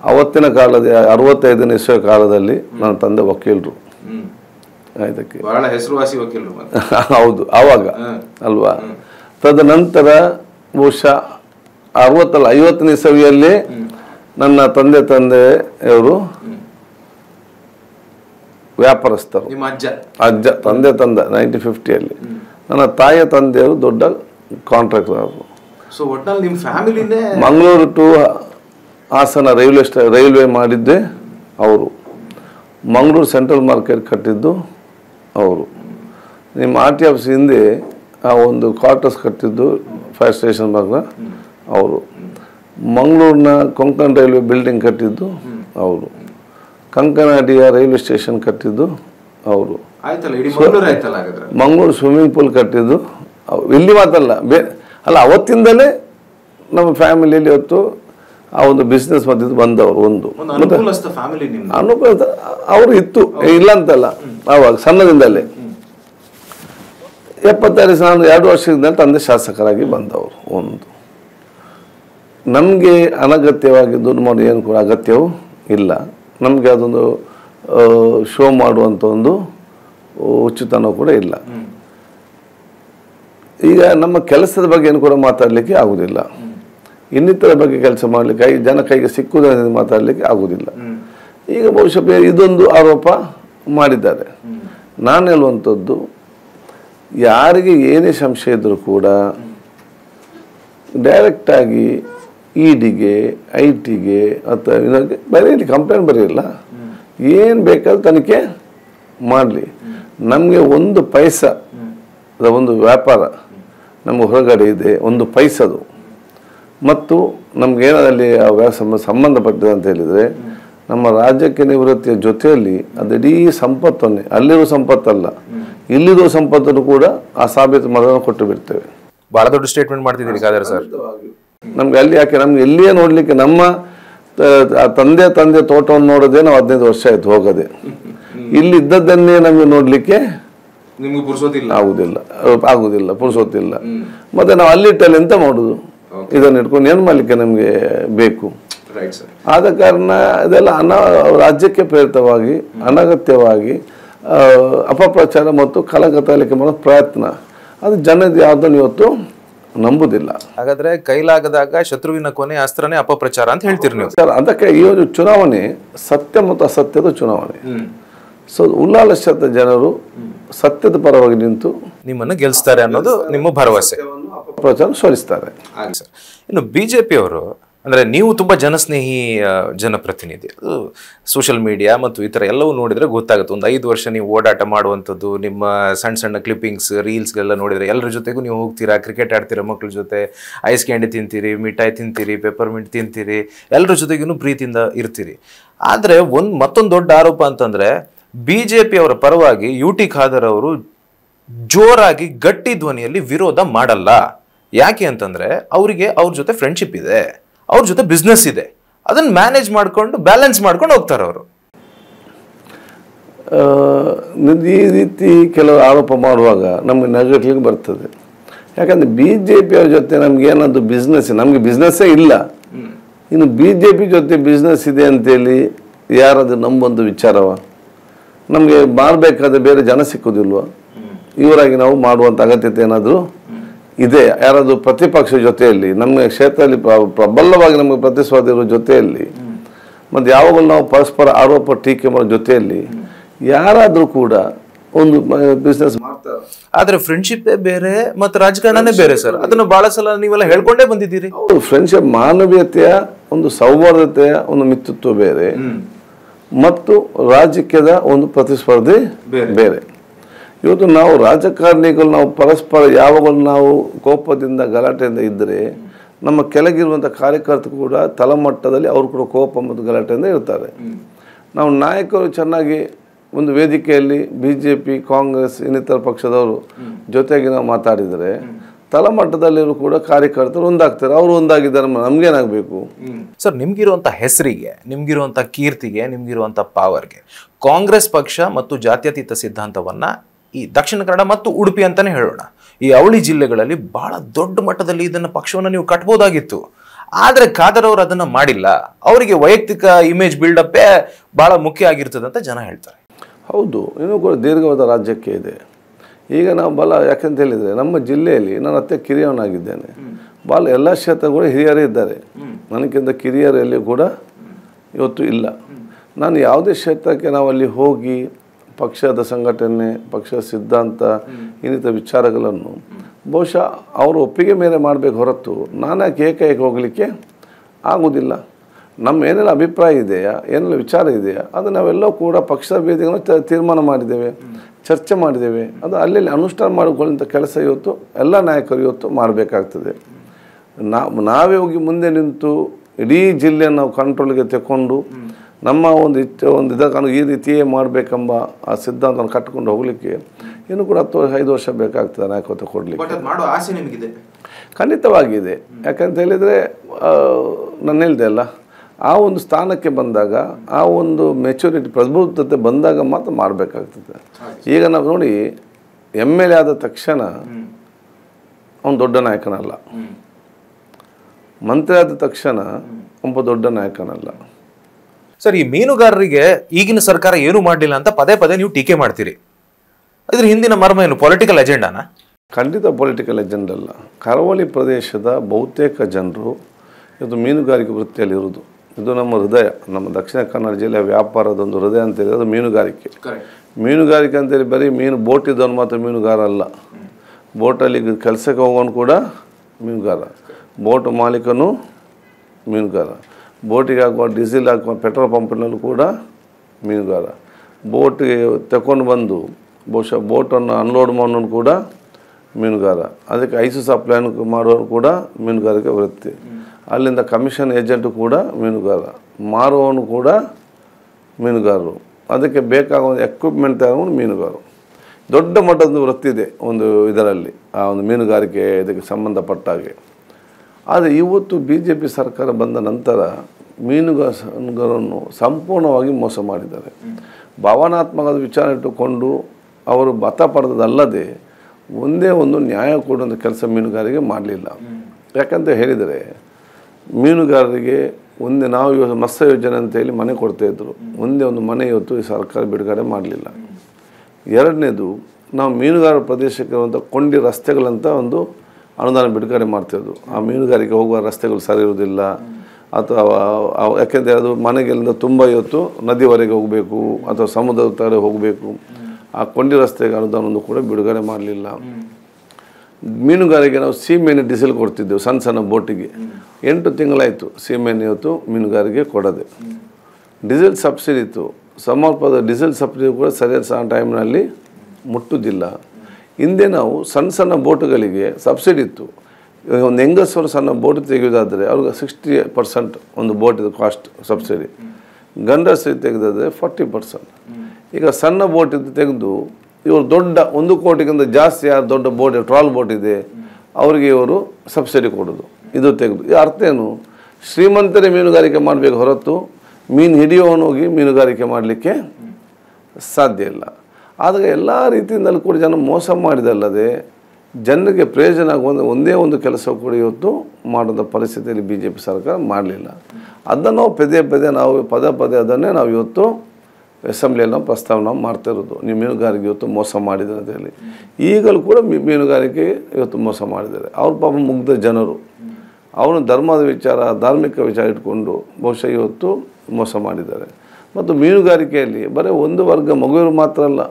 ಅವತ್ತಿನ ಕಾಲದ ಅರವತ್ತೈದನೇ ಇಸ್ವಿ ಕಾಲದಲ್ಲಿ ನನ್ನ ತಂದೆ ವಕೀಲರು. ಇದಕ್ಕೆ ಬಹಳ ಹೆಸರುವಾಸಿ ವಕೀಲರು ಹೌದು ಆವಾಗ. ಅಲ್ವಾ? ತದನಂತರ ಬಹುಶಃ ಅರವತ್ತಲ್ಲ ಐವತ್ತನೇ ಇಸವಿಯಲ್ಲಿ ನನ್ನ ತಂದೆ ತಂದೆಯವರು ವ್ಯಾಪಾರಸ್ಥರು. ಅಜ್ಜ. ಅಜ್ಜ ತಂದೆ ತಂದೆ ನೈನ್ಟೀನ್ ಫಿಫ್ಟಿಯಲ್ಲಿ. ನನ್ನ ತಾಯಿಯ ತಂದೆಯವರು ದೊಡ್ಡ ಕಾಂಟ್ರಾಕ್ಟರ್ ಸೊ ಒಟ್ನಲ್ಲಿ ನಿಮ್ಮ ಫ್ಯಾಮಿಲಿನೇ ಮಂಗಳೂರು ಟು ಹಾಸನ ರೈಲ್ವೆ ಸ್ಟೇ ರೈಲ್ವೆ ಮಾಡಿದ್ದೆ ಅವರು. ಮಂಗಳೂರು ಸೆಂಟ್ರಲ್ ಮಾರ್ಕೆಟ್ ಕಟ್ಟಿದ್ದು ಅವರು. ನಿಮ್ಮ ಆರ್ ಟಿ ಆಫೀಸ್ ಹಿಂದೆ ಆ ಒಂದು ಕ್ವಾರ್ಟರ್ಸ್ ಕಟ್ಟಿದ್ದು ಫೈರ್ ಸ್ಟೇಷನ್ ಭಾಗ ಅವರು. ಮಂಗಳೂರಿನ ಕೊಂಕಣ ರೈಲ್ವೆ ಬಿಲ್ಡಿಂಗ್ ಕಟ್ಟಿದ್ದು ಅವರು. ಕಂಕನಾಡಿಯ ರೈಲ್ವೆ ಸ್ಟೇಷನ್ ಕಟ್ಟಿದ್ದು ಅವರು. ಮಂಗಳೂರು ಆಯ್ತಲ್ಲ ಹಾಗಾದ್ರೆ? ಮಂಗಳೂರು ಸ್ವಿಮ್ಮಿಂಗ್ ಪೂಲ್ ಕಟ್ಟಿದ್ದು ಇಲ್ಲಿ ಮಾತಲ್ಲ ಬೇ ಅಲ್ಲ ಅವತ್ತಿಂದಲೇ ನಮ್ಮ ಫ್ಯಾಮಿಲಿಯಲ್ಲಿ ಇವತ್ತು ಆ ಒಂದು ಬಿಸ್ನೆಸ್ ಮಧ್ಯದ ಬಂದವರು ಒಂದು. ಅನುಕೂಲ ಅವರು ಇತ್ತು ಇಲ್ಲ ಅಂತಲ್ಲ ಆವಾಗ ಸಣ್ಣದಿಂದಲೇ. ಎಪ್ಪತ್ತಾರು ನಾನು ಎರಡು ವರ್ಷದಿಂದ ತಂದೆ ಶಾಸಕರಾಗಿ ಬಂದವರು ಒಂದು. ನಮಗೆ ಅನಗತ್ಯವಾಗಿ ದುಡ್ಡು ಮಾಡಿ ಏನು ಕೂಡ ಅಗತ್ಯವೂ ಇಲ್ಲ. ನಮಗೆ ಅದೊಂದು ಶೋ ಮಾಡುವಂಥ ಒಂದು ಉಚಿತನೂ ಕೂಡ ಇಲ್ಲ. ಈಗ ನಮ್ಮ ಕೆಲಸದ ಬಗ್ಗೆ ಏನು ಕೂಡ ಮಾತಾಡಲಿಕ್ಕೆ ಆಗುವುದಿಲ್ಲ ಇನ್ನಿತರ ಬಗ್ಗೆ ಕೆಲಸ ಮಾಡಲಿಕ್ಕೆ ಜನ ಕೈಗೆ ಸಿಕ್ಕುವುದರಿಂದ ಮಾತಾಡಲಿಕ್ಕೆ ಆಗುವುದಿಲ್ಲ ಈಗ ಬಹುಶಃ ಬೇರೆ ಇದೊಂದು ಆರೋಪ ಮಾಡಿದ್ದಾರೆ. ನಾನು ಹೇಳುವಂಥದ್ದು ಯಾರಿಗೆ ಏನೇ ಸಂಶಯ ಇದ್ದರೂ ಕೂಡ ಡೈರೆಕ್ಟಾಗಿ ಇ ಡಿಗೆ ಐ ಟಿಗೆ ಅಥವಾ ಇದಕ್ಕೆ ಬರೀಲಿ ಕಂಪ್ಲೇಂಟ್ ಬರೆಯಿಲ್ಲ. ಏನು ಬೇಕಾದ್ರೂ ತನಿಖೆ ಮಾಡಲಿ. ನಮಗೆ ಒಂದು ಪೈಸ ಒಂದು ವ್ಯಾಪಾರ. ನಮ್ಮ ಹೊರಗಡೆ ಇದೆ ಒಂದು ಪೈಸದು. ಮತ್ತು ನಮಗೇನಲ್ಲಿ ಆ ವ್ಯಾಸ ಸಂಬ- ಸಂಬಂಧಪಟ್ಟಿದೆ ಅಂತ ಹೇಳಿದರೆ ನಮ್ಮ ರಾಜ್ಯಕ್ಕೆ ನಿವೃತ್ತಿಯ ಜೊತೆಯಲ್ಲಿ ಅದು ಇಡೀ ಸಂಪತ್ತನ್ನೇ ಅಲ್ಲಿರೋ ಸಂಪತ್ತಲ್ಲ ಇಲ್ಲಿರೋ ಸಂಪತ್ತನ್ನು ಕೂಡ ಆ ಸಾಬೀತು ಮಾಡೋದನ್ನು ಕೊಟ್ಟು ಬಿಡ್ತೇವೆ ಬಹಳ ದೊಡ್ಡ ಸ್ಟೇಟ್ಮೆಂಟ್ ಮಾಡ್ತಿದ್ದೀರಿ ಕಾದರ್ ಸರ್. ನಮ್ಗೆ ಅಲ್ಲಿ ಯಾಕೆ ನಮ್ಗೆ ಎಲ್ಲಿಯೇ ನೋಡಲಿಕ್ಕೆ ನಮ್ಮ ತಂದೆ ತಂದೆ ತೋಟವನ್ನು ನೋಡೋದೇ ನಾವು ಹದಿನೈದು ವರ್ಷ ಆಯ್ತು ಹೋಗದೆ. ಇಲ್ಲಿ ಇದ್ದದ್ದನ್ನೇ ನಮಗೆ ನೋಡ್ಲಿಕ್ಕೆ ಪುರ್ಸೋದಿಲ್ಲ ಆಗುದಿಲ್ಲ. ಆಗುದಿಲ್ಲ ಪುರುಸೊತ್ತಿಲ್ಲ ಮತ್ತೆ ನಾವು ಅಲ್ಲಿಟ್ಟಲ್ಲಿ ಎಂತ ಮಾಡುದು? ಇದನ್ನ ಇಟ್ಕೊಂಡು ಏನು ಮಾಡ್ಲಿಕ್ಕೆ ನಮಗೆ ಬೇಕು? ರೈಟ್ ಸರ್ ಆದ ಕಾರಣ ಇದೆಲ್ಲ ಅನ ರಾಜ್ಯಕ್ಕೆ ಪ್ರೇರಿತವಾಗಿ ಅನಗತ್ಯವಾಗಿ ಅಪಪ್ರಚಾರ ಮತ್ತು ಕಲಕತ್ತಲಿಕ್ಕೆ ಮಾಡೋ ಪ್ರಯತ್ನ. ಅದು ಜನದ ಯಾವುದನ್ನು ಇವತ್ತು ನಂಬುದಿಲ್ಲ. ಹಾಗಾದ್ರೆ ಕೈಲಾಗದಾಗ ಶತ್ರುವಿನ ಕೊನೆ ಅಸ್ತ್ರನೇ ಅಪಪ್ರಚಾರ ಅಂತ ಹೇಳ್ತೀರಿ ನೀವು? ಸರ್ ಅದಕ್ಕೆ ಈ ಒಂದು ಚುನಾವಣೆ ಸತ್ಯ ಮತ್ತು ಅಸತ್ಯದ ಚುನಾವಣೆ. ಸೊ ಉಲ್ಲಾಲಸದ ಜನರು ಸತ್ಯದ ಪರವಾಗಿ ನಿಂತು ನಿಮ್ಮನ್ನು ಗೆಲ್ಲಿಸ್ತಾರೆ ಅನ್ನೋದು ನಿಮ್ಮ ಭರವಸೆ. ಪ್ರಚಾರ ಸೋಲಿಸ್ತಾರೆ. ಇನ್ನು ಬಿಜೆಪಿ ಅಂದರೆ ಅಂದ್ರೆ ನೀವು ತುಂಬ ಜನಸ್ನೇಹಿ ಜನಪ್ರತಿನಿಧಿ. ಅದು ಸೋಷಿಯಲ್ ಮೀಡಿಯಾ ಮತ್ತು ಈ ಥರ ಎಲ್ಲವೂ ನೋಡಿದರೆ ಗೊತ್ತಾಗುತ್ತೆ. ಒಂದು ಐದು ವರ್ಷ ನೀವು ಓಡಾಟ ಮಾಡುವಂಥದ್ದು ನಿಮ್ಮ ಸಣ್ಣ ಸಣ್ಣ ಕ್ಲಿಪ್ಪಿಂಗ್ಸ್ ರೀಲ್ಸ್ಗೆಲ್ಲ ನೋಡಿದರೆ ಎಲ್ಲರ ಜೊತೆಗೂ ನೀವು ಹೋಗ್ತೀರಾ? ಕ್ರಿಕೆಟ್ ಆಡ್ತೀರಾ ಮಕ್ಕಳ ಜೊತೆ? ಐಸ್ ಕ್ಯಾಂಡಿ ತಿಂತೀರಿ ಮಿಠಾಯಿ ತಿಂತೀರಿ ಪೆಪ್ಪರ್ಮಿಂಟ್ ತಿಂತೀರಿ ಎಲ್ಲರ ಜೊತೆಗೂ ಪ್ರೀತಿಯಿಂದ ಇರ್ತೀರಿ. ಆದರೆ ಒಂದು ಮತ್ತೊಂದು ದೊಡ್ಡ ಆರೋಪ ಅಂತಂದ್ರೆ ಬಿ ಜೆ ಪಿ ಅವರ ಪರವಾಗಿ ಯು ಟಿ ಖಾದರ್ ಅವರು ಜೋರಾಗಿ ಗಟ್ಟಿ ಧ್ವನಿಯಲ್ಲಿ ವಿರೋಧ ಮಾಡಲ್ಲ. ಯಾಕೆ ಅಂತಂದರೆ ಅವರಿಗೆ ಅವ್ರ ಜೊತೆ ಫ್ರೆಂಡ್ಶಿಪ್ ಇದೆ ಅವ್ರ ಜೊತೆ ಬಿಸ್ನೆಸ್ ಇದೆ. ಅದನ್ನು ಮ್ಯಾನೇಜ್ ಮಾಡ್ಕೊಂಡು ಬ್ಯಾಲೆನ್ಸ್ ಮಾಡ್ಕೊಂಡು ಹೋಗ್ತಾರೆ ಅವರು. ಈ ರೀತಿ ಕೆಲವು ಆರೋಪ ಮಾಡುವಾಗ ನಮಗೆ ನಗಟ್ಲಿಕ್ಕೆ ಬರ್ತದೆ. ಯಾಕಂದರೆ ಬಿ ಜೆ ಪಿಯವ್ರ ಜೊತೆ ನಮ್ಗೆ ಏನಾದ್ರು ಬಿಸ್ನೆಸ್ ನಮಗೆ ಬಿಸ್ನೆಸ್ಸೇ ಇಲ್ಲ. ಇನ್ನು ಬಿ ಜೆ ಪಿ ಜೊತೆ ಬಿಸ್ನೆಸ್ ಇದೆ ಅಂತೇಳಿ ಯಾರದು ನಮ್ಮೊಂದು ವಿಚಾರವ? ನಮಗೆ ಮಾಡಬೇಕಾದ್ರೆ ಬೇರೆ ಜನ ಸಿಕ್ಕೋದಿಲ್ವ? ಇವರಾಗಿ ನಾವು ಮಾಡುವಂಥ ಅಗತ್ಯತೆ ಏನಾದರೂ ಇದೆ? ಯಾರಾದರೂ ಪ್ರತಿಪಕ್ಷ ಜೊತೆಯಲ್ಲಿ ನಮ್ಮ ಕ್ಷೇತ್ರದಲ್ಲಿ ಪ್ರ- ಪ್ರಬಲವಾಗಿ ನಮಗೆ ಪ್ರತಿಸ್ಪರ್ಧಿ ಇರೋ ಜೊತೆಯಲ್ಲಿ ಮತ್ತು ಯಾವಾಗಲೂ ನಾವು ಪರಸ್ಪರ ಆರೋಪ ಟೀಕೆ ಮಾಡೋ ಜೊತೆಯಲ್ಲಿ ಯಾರಾದರೂ ಕೂಡ ಒಂದು ಬಿಸ್ನೆಸ್ ಮಾಡ್ತಾರೆ. ಆದರೆ ಫ್ರೆಂಡ್ಶಿಪ್ ಬೇರೆ ಮತ್ತು ರಾಜಕಾರಣನೇ ಬೇರೆ ಸರ್. ಅದನ್ನು ಬಹಳ ಸಲ ನೀವೆಲ್ಲ ಹೇಳ್ಕೊಂಡೇ ಬಂದಿದ್ದೀರಿ. ಫ್ರೆಂಡ್ಶಿಪ್ ಮಾನವೀಯತೆಯ ಒಂದು ಸೌಹಾರ್ದತೆಯ ಒಂದು ಮಿತ್ರತ್ವ ಬೇರೆ. ಮತ್ತು ರಾಜಕೀಯದ ಒಂದು ಪ್ರತಿಸ್ಪರ್ಧೆ ಬೇರೆ. ಇವತ್ತು ನಾವು ರಾಜಕಾರಣಿಗಳು ನಾವು ಪರಸ್ಪರ ಯಾವಾಗಲೂ ನಾವು ಕೋಪದಿಂದ ಗಲಾಟೆಯಿಂದ ಇದ್ದರೆ ನಮ್ಮ ಕೆಳಗಿರುವಂಥ ಕಾರ್ಯಕರ್ತರು ಕೂಡ ತಳಮಟ್ಟದಲ್ಲಿ ಅವರು ಕೂಡ ಕೋಪ ಮತ್ತು ಗಲಾಟೆಯಿಂದ ಇರ್ತಾರೆ. ನಾವು ನಾಯಕರು ಚೆನ್ನಾಗಿ ಒಂದು ವೇದಿಕೆಯಲ್ಲಿ ಬಿ ಜೆ ಪಿ ಕಾಂಗ್ರೆಸ್ ಇನ್ನಿತರ ಪಕ್ಷದವರು ಜೊತೆಗೆ ನಾವು ಮಾತಾಡಿದರೆ ತಳಮಟ್ಟದಲ್ಲಿರೂ ಕೂಡ ಕಾರ್ಯಕರ್ತರು ಒಂದಾಗ್ತಾರೆ. ಅವರು ಒಂದಾಗಿದ್ದಾರೆ ನಮ್ಗೇನಾಗಬೇಕು? ಸರ್ ನಿಮ್ಗಿರುವಂತ ಹೆಸರಿಗೆ ನಿಮ್ಗಿರುವಂತ ಕೀರ್ತಿಗೆ ನಿಮ್ಗಿರುವಂತ ಪಾವರ್ಗೆ ಕಾಂಗ್ರೆಸ್ ಪಕ್ಷ ಮತ್ತು ಜಾತ್ಯತೀತ ಸಿದ್ಧಾಂತವನ್ನ ಈ ದಕ್ಷಿಣ ಕನ್ನಡ ಮತ್ತು ಉಡುಪಿ ಅಂತಲೇ ಹೇಳೋಣ. ಈ ಅವಳಿ ಜಿಲ್ಲೆಗಳಲ್ಲಿ ಬಹಳ ದೊಡ್ಡ ಮಟ್ಟದಲ್ಲಿ ಇದನ್ನ ಪಕ್ಷವನ್ನು ನೀವು ಕಟ್ಬೋದಾಗಿತ್ತು. ಆದರೆ ಖಾದರ್ ಅವರು ಅದನ್ನ ಮಾಡಿಲ್ಲ. ಅವರಿಗೆ ವೈಯಕ್ತಿಕ ಇಮೇಜ್ ಬಿಲ್ಡಪ್ಪೇ ಬಹಳ ಮುಖ್ಯ ಆಗಿರ್ತದೆ ಅಂತ ಜನ ಹೇಳ್ತಾರೆ. ಹೌದು. ಇನ್ನೂ ಕೂಡ ದೀರ್ಘವಾದ ರಾಜ್ಯಕ್ಕೆ ಇದೆ. ಈಗ ನಾವು ಬಲ ಯಾಕಂತ ಹೇಳಿದರೆ ನಮ್ಮ ಜಿಲ್ಲೆಯಲ್ಲಿ ನಾನು ಅತ್ಯ ಕಿರಿಯವನಾಗಿದ್ದೇನೆ. ಭಾಳ ಎಲ್ಲ ಕ್ಷೇತ್ರಗಳು ಹಿರಿಯರೇ ಇದ್ದಾರೆ. ನನಗಿಂತ ಕಿರಿಯರಲ್ಲಿ ಕೂಡ ಇವತ್ತು ಇಲ್ಲ. ನಾನು ಯಾವುದೇ ಕ್ಷೇತ್ರಕ್ಕೆ ನಾವು ಅಲ್ಲಿ ಹೋಗಿ ಪಕ್ಷದ ಸಂಘಟನೆ, ಪಕ್ಷದ ಸಿದ್ಧಾಂತ, ಇನ್ನಿತರ ವಿಚಾರಗಳನ್ನು ಬಹುಶಃ ಅವರು ಒಪ್ಪಿಗೆ ಮೇಲೆ ಮಾಡಬೇಕು ಹೊರತು ನಾನ್ಯಾಕೆ ಏಕೈಕ ಹೋಗಲಿಕ್ಕೆ ಆಗುವುದಿಲ್ಲ ನಮ್ಮ ಏನೆಲ್ಲ ಅಭಿಪ್ರಾಯ ಇದೆಯಾ ಏನೆಲ್ಲ ವಿಚಾರ ಇದೆಯಾ ಅದು ನಾವೆಲ್ಲವೂ ಕೂಡ ಪಕ್ಷ ಭೇದಿಗಳನ್ನು ತೀರ್ಮಾನ ಮಾಡಿದ್ದೇವೆ ಚರ್ಚೆ ಮಾಡಿದ್ದೇವೆ. ಅದು ಅಲ್ಲಲ್ಲಿ ಅನುಷ್ಠಾನ ಮಾಡಿಕೊಳ್ಳುವಂಥ ಕೆಲಸ ಇವತ್ತು ಎಲ್ಲ ನಾಯಕರು ಇವತ್ತು ಮಾಡಬೇಕಾಗ್ತದೆ. ನಾವು ನಾವೇ ಹೋಗಿ ಮುಂದೆ ನಿಂತು ಇಡೀ ಜಿಲ್ಲೆಯನ್ನು ನಾವು ಕಂಟ್ರೋಲ್ಗೆ ತಗೊಂಡು ನಮ್ಮ ಒಂದು ಇಚ್ಛೆ ಒಂದು ಇದನ್ನು ಈ ರೀತಿಯೇ ಮಾಡಬೇಕೆಂಬ ಆ ಸಿದ್ಧಾಂತವನ್ನು ಕಟ್ಕೊಂಡು ಹೋಗಲಿಕ್ಕೆ ಇನ್ನು ಕೂಡ ಹತ್ತು ವರ್ಷ ಐದು ವರ್ಷ ಬೇಕಾಗ್ತದೆ ನಾಯಕತ್ವ ಕೊಡಲಿಕ್ಕೆ. ಬಟ್ ಅದು ಮಾಡೋ ಆಸೆ ನಿಮಗಿದೆ? ಖಂಡಿತವಾಗಿದೆ. ಯಾಕಂತ ಹೇಳಿದರೆ ನಾನು ಹೇಳಿದೆ ಅಲ್ಲ ಆ ಒಂದು ಸ್ಥಾನಕ್ಕೆ ಬಂದಾಗ ಆ ಒಂದು ಮೆಚುರಿಟಿ ಪ್ರಬುದ್ಧತೆ ಬಂದಾಗ ಮಾತ್ರ ಮಾಡಬೇಕಾಗ್ತದೆ. ಈಗ ನಾವು ನೋಡಿ ಎಂ ಎಲ್ ಎ ಆದ ತಕ್ಷಣ ಅವನು ದೊಡ್ಡ ನಾಯಕನಲ್ಲ. ಮಂತ್ರಿ ಆದ ತಕ್ಷಣ ಒಬ್ಬ ದೊಡ್ಡ ನಾಯಕನಲ್ಲ. ಸರ್ ಈ ಮೀನುಗಾರರಿಗೆ ಈಗಿನ ಸರ್ಕಾರ ಏನು ಮಾಡಲಿಲ್ಲ ಅಂತ ಪದೇ ಪದೇ ನೀವು ಟೀಕೆ ಮಾಡ್ತೀರಿ. ಇದ್ರ ಹಿಂದಿನ ಮರ್ಮ ಏನು ಪೊಲಿಟಿಕಲ್ ಎಜೆಂಡಾನ ಖಂಡಿತ ಪೊಲಿಟಿಕಲ್ ಅಜೆಂಡಲ್ಲ ಅಲ್ಲ. ಕರಾವಳಿ ಪ್ರದೇಶದ ಬಹುತೇಕ ಜನರು ಇದು ಮೀನುಗಾರಿಕೆ ವೃತ್ತಿಯಲ್ಲಿರುವುದು. ಇದು ನಮ್ಮ ಹೃದಯ ನಮ್ಮ ದಕ್ಷಿಣ ಕನ್ನಡ ಜಿಲ್ಲೆಯ ವ್ಯಾಪಾರದೊಂದು ಹೃದಯ ಅಂತ ಹೇಳಿದ್ರೆ ಅದು ಮೀನುಗಾರಿಕೆ. ಮೀನುಗಾರಿಕೆ ಅಂತೇಳಿ ಬರೀ ಮೀನು ಬೋಟ್ ಇದ್ದವನು ಮಾತ್ರ ಮೀನುಗಾರ ಅಲ್ಲ. ಬೋಟಲ್ಲಿ ಕೆಲಸಕ್ಕೆ ಹೋಗೋನು ಕೂಡ ಮೀನುಗಾರ. ಬೋಟ್ ಮಾಲೀಕನು ಮೀನುಗಾರ. ಬೋಟಿಗೆ ಹಾಕುವ ಡೀಸೆಲ್ ಹಾಕುವ ಪೆಟ್ರೋಲ್ ಪಂಪಿನಲ್ಲೂ ಕೂಡ ಮೀನುಗಾರ. ಬೋಟಿಗೆ ತಗೊಂಡು ಬಂದು ಬಹುಶಃ ಬೋಟನ್ನು ಅನ್ಲೋಡ್ ಮಾಡೋನು ಕೂಡ ಮೀನುಗಾರ. ಅದಕ್ಕೆ ಐಸು ಸಪ್ಲೈನ್ ಮಾಡೋರು ಕೂಡ ಮೀನುಗಾರಿಕೆ ವೃತ್ತಿ. ಅಲ್ಲಿಂದ ಕಮಿಷನ್ ಏಜೆಂಟು ಕೂಡ ಮೀನುಗಾರ, ಮಾರುವವನು ಕೂಡ ಮೀನುಗಾರರು. ಅದಕ್ಕೆ ಬೇಕಾಗುವ ಎಕ್ವಿಪ್ಮೆಂಟ್ ತಗೊಂಡು ಮೀನುಗಾರರು. ದೊಡ್ಡ ಮಟ್ಟದ ವೃತ್ತಿ ಇದೆ ಒಂದು ಇದರಲ್ಲಿ, ಆ ಒಂದು ಮೀನುಗಾರಿಕೆ ಇದಕ್ಕೆ ಸಂಬಂಧಪಟ್ಟ ಹಾಗೆ ಆದರೆ ಇವತ್ತು ಬಿ ಜೆ ಪಿ ಸರ್ಕಾರ ಬಂದ ನಂತರ ಮೀನುಗಾರನ್ನು ಸಂಪೂರ್ಣವಾಗಿ ಮೋಸ ಮಾಡಿದ್ದಾರೆ. ಭಾವನಾತ್ಮಕದ ವಿಚಾರ ಇಟ್ಟುಕೊಂಡು ಅವರು ಮತ ಪಡೆದದಲ್ಲದೆ ಒಂದೇ ಒಂದು ನ್ಯಾಯ ಕೊಡುವಂಥ ಕೆಲಸ ಮೀನುಗಾರಿಗೆ ಮಾಡಲಿಲ್ಲ. ಯಾಕಂತ ಹೇಳಿದರೆ ಮೀನುಗಾರರಿಗೆ ಒಂದೇ ನಾವು ಇವತ್ತು ಮತ್ಸ್ಯ ಯೋಜನೆ ಅಂತ ಹೇಳಿ ಮನೆ ಕೊಡ್ತಾಯಿದ್ರು ಒಂದೇ ಒಂದು ಮನೆ ಇವತ್ತು ಈ ಸರ್ಕಾರ ಬಿಡುಗಡೆ ಮಾಡಲಿಲ್ಲ. ಎರಡನೇದು, ನಾವು ಮೀನುಗಾರ ಪ್ರದೇಶಕ್ಕೆ ಇರುವಂಥ ಕೊಂಡಿ ರಸ್ತೆಗಳಂತ ಒಂದು ಅನುದಾನ ಬಿಡುಗಡೆ ಮಾಡ್ತಾಯಿದ್ರು ಆ ಮೀನುಗಾರಿಕೆ ಹೋಗುವ ರಸ್ತೆಗಳು ಸರಿ ಇರುವುದಿಲ್ಲ. ಅಥವಾ ಯಾಕೆಂದರೆ ಅದು ಮನೆಗೆಲ್ಲಿಂದ ತುಂಬ ಇವತ್ತು ನದಿವರೆಗೆ ಹೋಗಬೇಕು ಅಥವಾ ಸಮುದ್ರದ ಹೋಗಬೇಕು. ಆ ಕೊಂಡಿ ರಸ್ತೆಗೆ ಅನುದಾನವನ್ನು ಕೂಡ ಬಿಡುಗಡೆ ಮಾಡಲಿಲ್ಲ. ಮೀನುಗಾರಿಕೆ ನಾವು ಸೀಮೆಣ್ಣೆ ಡೀಸೆಲ್ ಕೊಡ್ತಿದ್ದೆವು, ಸಣ್ಣ ಸಣ್ಣ ಬೋಟಿಗೆ. ಎಂಟು ತಿಂಗಳಾಯಿತು ಸೀಮೆಣ್ಣೆ ಇವತ್ತು ಮೀನುಗಾರಿಗೆ ಕೊಡದೆ. ಡೀಸೆಲ್ ಸಬ್ಸಿಡಿ ಇತ್ತು. ಸಮರ್ಪದ ಡೀಸೆಲ್ ಸಬ್ಸಿಡಿ ಕೂಡ ಸರಿಯಾದ ಸಣ್ಣ ಟೈಮ್ನಲ್ಲಿ ಮುಟ್ಟುವುದಿಲ್ಲ ಹಿಂದೆ ನಾವು ಸಣ್ಣ ಸಣ್ಣ ಬೋಟುಗಳಿಗೆ ಸಬ್ಸಿಡಿ ಇತ್ತು. ಒಂದು ಹೆಂಗಸರು ಸಣ್ಣ ಬೋಟ್ ತೆಗೆಯೋದಾದರೆ ಅವ್ರಿಗೆ ಸಿಕ್ಸ್ಟಿ ಪರ್ಸೆಂಟ್ ಒಂದು ಬೋಟಿದು ಕಾಸ್ಟ್ ಸಬ್ಸಿಡಿ. ಗಂಡಸರಿಗೆ ತೆಗೆದಾದರೆ ಫಾರ್ಟಿ ಪರ್ಸೆಂಟ್. ಈಗ ಸಣ್ಣ ಬೋಟಿದ್ದು ತೆಗೆದು ಇವರು ದೊಡ್ಡ ಒಂದು ಕೋಟಿಗಿಂತ ಜಾಸ್ತಿ ಯಾರು ದೊಡ್ಡ ಬೋಟ್ ಟ್ರಾಲ್ ಬೋಟ್ ಇದೆ, ಅವರಿಗೆ ಇವರು ಸಬ್ಸಿಡಿ ಕೊಡೋದು. ಇದು ತೆಗೆದು. ಅರ್ಥ ಏನು? ಶ್ರೀಮಂತರೇ ಮೀನುಗಾರಿಕೆ ಮಾಡಬೇಕು ಹೊರತು ಮೀನು ಹಿಡಿಯೋನು ಹೋಗಿ ಮೀನುಗಾರಿಕೆ ಮಾಡಲಿಕ್ಕೆ ಸಾಧ್ಯ ಇಲ್ಲ. ಆದರೆ ಎಲ್ಲ ರೀತಿಯಿಂದಲೂ ಕೂಡ ಜನ ಮೋಸ ಮಾಡಿದಲ್ಲದೆ ಜನರಿಗೆ ಪ್ರಯೋಜನ ಆಗುವಂಥ ಒಂದೇ ಒಂದು ಕೆಲಸ ಕೂಡ ಇವತ್ತು ಮಾಡೋದ ಪರಿಸ್ಥಿತಿಯಲ್ಲಿ ಬಿ ಸರ್ಕಾರ ಮಾಡಲಿಲ್ಲ. ಅದನ್ನು ನಾವು ಪದೇ ಪದೇ ನಾವು ಪದೇ ಪದೇ ಅದನ್ನೇ ನಾವು ಇವತ್ತು ಅಸೆಂಬ್ಲಿಯಲ್ಲಿ ನಾವು ಪ್ರಸ್ತಾವನೆ ಮಾಡ್ತಾ ಇರೋದು ನೀವು ಮೀನುಗಾರಿಕೆ ಇವತ್ತು ಮೋಸ ಮಾಡಿದ್ದಾರೆ ಅಂತ ಹೇಳಿ ಈಗಲೂ ಕೂಡ ಮೀ- ಮೀನುಗಾರಿಕೆ ಇವತ್ತು ಮೋಸ ಮಾಡಿದ್ದಾರೆ. ಅವ್ರ ಪಾಪ ಮುಗ್ಧ ಜನರು. ಅವನು ಧರ್ಮದ ವಿಚಾರ ಧಾರ್ಮಿಕ ವಿಚಾರ ಇಟ್ಕೊಂಡು ಬಹುಶಃ ಇವತ್ತು ಮೋಸ ಮಾಡಿದ್ದಾರೆ. ಮತ್ತು ಮೀನುಗಾರಿಕೆಯಲ್ಲಿ ಬರೀ ಒಂದು ವರ್ಗ ಮಗುವರು ಮಾತ್ರ ಅಲ್ಲ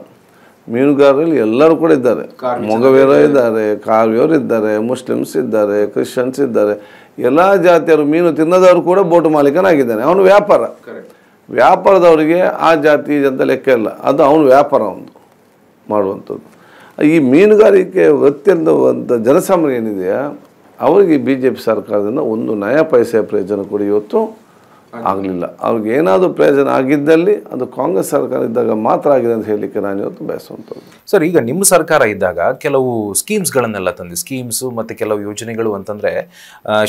ಮೀನುಗಾರರಲ್ಲಿ ಎಲ್ಲರೂ ಕೂಡ ಇದ್ದಾರೆ. ಮೊಗವೀರೋ ಇದ್ದಾರೆ. ಕಾವ್ಯವರು ಇದ್ದಾರೆ ಮುಸ್ಲಿಮ್ಸ್ ಇದ್ದಾರೆ ಕ್ರಿಶ್ಚಿಯನ್ಸ್ ಇದ್ದಾರೆ. ಎಲ್ಲ ಜಾತಿಯವರು ಮೀನು ತಿನ್ನದವರು ಕೂಡ ಬೋಟ್ ಮಾಲೀಕನಾಗಿದ್ದಾನೆ ಅವನು ವ್ಯಾಪಾರ. ವ್ಯಾಪಾರದವರಿಗೆ ಆ ಜಾತಿ ಅಂತ ಲೆಕ್ಕ ಇಲ್ಲ. ಅದು ಅವನು ವ್ಯಾಪಾರ ಒಂದು ಮಾಡುವಂಥದ್ದು. ಈ ಮೀನುಗಾರಿಕೆ ವೃತ್ತಿಯಿಂದ ಅಂತ ಜನಸಾಮಾನ್ಯ ಏನಿದೆಯಾ ಅವರಿಗೆ ಬಿ ಜೆ ಪಿ ಸರ್ಕಾರದಿಂದ ಒಂದು ನಯ ಪೈಸೆ ಪ್ರಯೋಜನ ಕೂಡ ಇವತ್ತು ಆಗಲಿಲ್ಲ. ಅವ್ರಿಗೆ ಏನಾದರೂ ಪ್ರಯೋಜನ ಆಗಿದ್ದಲ್ಲಿ ಅದು ಕಾಂಗ್ರೆಸ್ ಸರ್ಕಾರ ಇದ್ದಾಗ ಮಾತ್ರ ಆಗಿದೆ ಅಂತ ಹೇಳಲಿಕ್ಕೆ ನಾನು ಇವತ್ತು ಬಯಸುವಂಥದ್ದು. ಸರ್, ಈಗ ನಿಮ್ಮ ಸರ್ಕಾರ ಇದ್ದಾಗ ಕೆಲವು ಸ್ಕೀಮ್ಸ್ಗಳನ್ನೆಲ್ಲ ತಂದು ಸ್ಕೀಮ್ಸು ಮತ್ತು ಕೆಲವು ಯೋಜನೆಗಳು ಅಂತಂದರೆ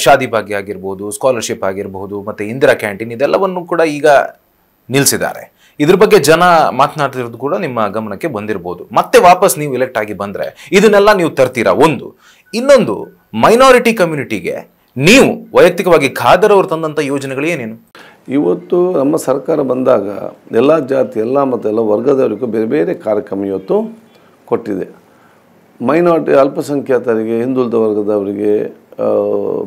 ಶಾದಿ ಭಾಗ್ಯ ಆಗಿರ್ಬೋದು ಸ್ಕಾಲರ್ಶಿಪ್ ಆಗಿರ್ಬೋದು, ಮತ್ತು ಇಂದಿರಾ ಕ್ಯಾಂಟೀನ್ ಇದೆಲ್ಲವನ್ನು ಕೂಡ ಈಗ ನಿಲ್ಲಿಸಿದ್ದಾರೆ ಇದ್ರ ಬಗ್ಗೆ ಜನ ಮಾತನಾಡ್ತಿರೋದು ಕೂಡ ನಿಮ್ಮ ಗಮನಕ್ಕೆ ಬಂದಿರ್ಬೋದು. ಮತ್ತೆ ವಾಪಸ್ ನೀವು ಎಲೆಕ್ಟ್ ಆಗಿ ಬಂದರೆ ಇದನ್ನೆಲ್ಲ ನೀವು ತರ್ತೀರಾ? ಒಂದು. ಇನ್ನೊಂದು ಮೈನಾರಿಟಿ ಕಮ್ಯುನಿಟಿಗೆ ನೀವು ವೈಯಕ್ತಿಕವಾಗಿ ಖಾದರ್ ಅವರು ತಂದಂಥ ಯೋಜನೆಗಳು ಏನೇನು? ಇವತ್ತು ನಮ್ಮ ಸರ್ಕಾರ ಬಂದಾಗ ಎಲ್ಲ ಜಾತಿ, ಎಲ್ಲ ಮತ್ತು ಎಲ್ಲ ವರ್ಗದವರಿಗೂ ಬೇರೆ ಬೇರೆ ಕಾರ್ಯಕ್ರಮ ಇವತ್ತು ಕೊಟ್ಟಿದೆ. ಮೈನಾರಿಟಿ ಅಲ್ಪಸಂಖ್ಯಾತರಿಗೆ, ಹಿಂದುಳಿದ ವರ್ಗದವರಿಗೆ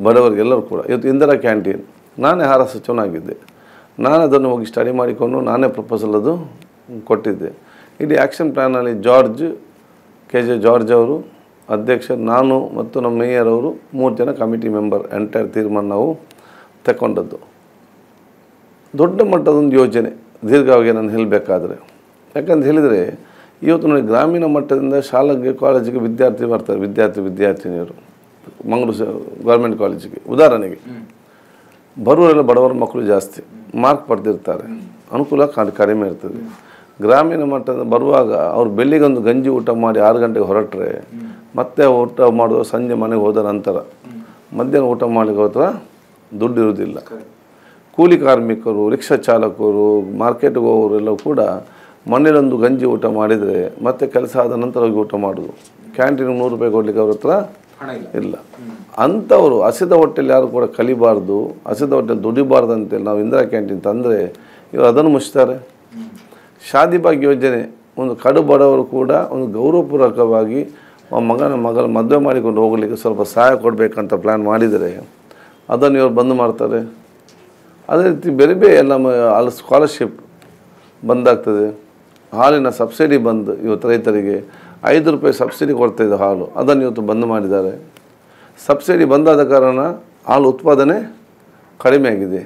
ಬಡವರಿಗೆಲ್ಲರೂ ಕೂಡ. ಇವತ್ತು ಇಂದಿರಾ ಕ್ಯಾಂಟೀನ್. ನಾನೇ ಆಹಾರ ಸಚಿವನಾಗಿದ್ದೆ ನಾನು ಅದನ್ನು ಹೋಗಿ ಸ್ಟಡಿ ಮಾಡಿಕೊಂಡು ನಾನೇ ಪ್ರಪೋಸಲ್ ಅದು ಕೊಟ್ಟಿದ್ದೆ. ಇಡೀ ಆ್ಯಕ್ಷನ್ ಪ್ಲ್ಯಾನಲ್ಲಿ ಜಾರ್ಜ್ ಕೆ ಜೆ ಜಾರ್ಜ್ ಅವರು, ಅಧ್ಯಕ್ಷ ನಾನು ಮತ್ತು ನಮ್ಮ ಮೇಯರ್ ಅವರು ಮೂರು ಜನ ಕಮಿಟಿ ಮೆಂಬರ್ ಎಂಟೈರ್ ತೀರ್ಮಾನ ನಾವು ತಗೊಂಡದ್ದು ದೊಡ್ಡ ಮಟ್ಟದೊಂದು ಯೋಜನೆ ದೀರ್ಘವಾಗಿ ನಾನು ಹೇಳಬೇಕಾದ್ರೆ. ಯಾಕಂತ ಹೇಳಿದರೆ, ಇವತ್ತು ನೋಡಿ ಗ್ರಾಮೀಣ ಮಟ್ಟದಿಂದ ಶಾಲೆಗೆ ಕಾಲೇಜಿಗೆ ವಿದ್ಯಾರ್ಥಿ ಬರ್ತಾರೆ, ವಿದ್ಯಾರ್ಥಿ, ವಿದ್ಯಾರ್ಥಿನಿಯರು. ಮಂಗಳೂರು ಗೌರ್ಮೆಂಟ್ ಕಾಲೇಜಿಗೆ ಉದಾಹರಣೆಗೆ. ಬರುವವರೆಲ್ಲ ಬಡವರ ಮಕ್ಕಳು ಜಾಸ್ತಿ. ಮಾರ್ಕ್ ಪಡೆದಿರ್ತಾರೆ. ಅನುಕೂಲ ಕಡ್- ಕಡಿಮೆ ಇರ್ತದೆ. ಗ್ರಾಮೀಣ ಮಟ್ಟದ ಬರುವಾಗ ಅವ್ರು ಒಂದು ಗಂಜಿ ಊಟ ಮಾಡಿ ಆರು ಗಂಟೆಗೆ ಹೊರಟ್ರೆ ಮತ್ತೆ ಊಟ ಮಾಡುವ ಸಂಜೆ ಮನೆಗೆ ಹೋದ ನಂತರ ಮಧ್ಯಾಹ್ನ ಊಟ ಮಾಡಲಿಕ್ಕೆ ಹೋದ್ರೆ ದುಡ್ಡು ಇರುವುದಿಲ್ಲ. ಕೂಲಿ ಕಾರ್ಮಿಕರು, ರಿಕ್ಷಾ ಚಾಲಕರು ಮಾರ್ಕೆಟ್ಗೆ ಹೋಗೋರೆಲ್ಲ ಕೂಡ ಮನೇಲೊಂದು ಗಂಜಿ ಊಟ ಮಾಡಿದರೆ ಮತ್ತೆ ಕೆಲಸ ಆದ ನಂತರ ಹೋಗಿ ಊಟ ಮಾಡೋದು. ಕ್ಯಾಂಟೀನ್ಗೆ ನೂರು ರೂಪಾಯಿ ಕೊಡ್ಲಿಕ್ಕೆ ಅವ್ರ ಹತ್ರ ಇಲ್ಲ. ಅಂಥವರು ಹಸಿದ ಹೊಟ್ಟೆಯಲ್ಲಿ ಯಾರು ಕೂಡ ಕಲಿಬಾರ್ದು ಹಸಿದ ಹೊಟ್ಟೆಲಿ ದುಡಿಬಾರ್ದು ಅಂತೇಳಿ ನಾವು ಇಂದಿರಾ ಕ್ಯಾಂಟೀನ್ ತಂದರೆ ಇವರು ಅದನ್ನು ಮುಚ್ತಾರೆ ಶಾದಿ ಭಾಗ್ಯ ಯೋಜನೆ ಒಂದು ಕಡು ಬಡವರು ಕೂಡ ಒಂದು ಗೌರವಪೂರ್ವಕವಾಗಿ ಆ ಮಗನ ಮಗಳ ಮದುವೆ ಮಾಡಿಕೊಂಡು ಹೋಗಲಿಕ್ಕೆ ಸ್ವಲ್ಪ ಸಹಾಯ ಕೊಡಬೇಕಂತ ಪ್ಲ್ಯಾನ್ ಮಾಡಿದರೆ ಅದನ್ನು ಇವರು ಬಂದ್ ಮಾಡ್ತಾರೆ. ಅದೇ ರೀತಿ ಬೇರೆ ಬೇರೆ ಎಲ್ಲ ಅಲ್ಲಿ ಸ್ಕಾಲರ್ಶಿಪ್ ಬಂದಾಗ್ತದೆ. ಹಾಲಿನ ಸಬ್ಸಿಡಿ ಬಂದು ಇವತ್ತು ರೈತರಿಗೆ. ಐದು ರೂಪಾಯಿ ಸಬ್ಸಿಡಿ ಕೊಡ್ತಾಯಿದ್ದ ಹಾಲು. ಅದನ್ನು ಇವತ್ತು ಬಂದ್ ಮಾಡಿದ್ದಾರೆ. ಸಬ್ಸಿಡಿ ಬಂದಾದ ಕಾರಣ ಹಾಲು ಉತ್ಪಾದನೆ ಕಡಿಮೆ ಆಗಿದೆ.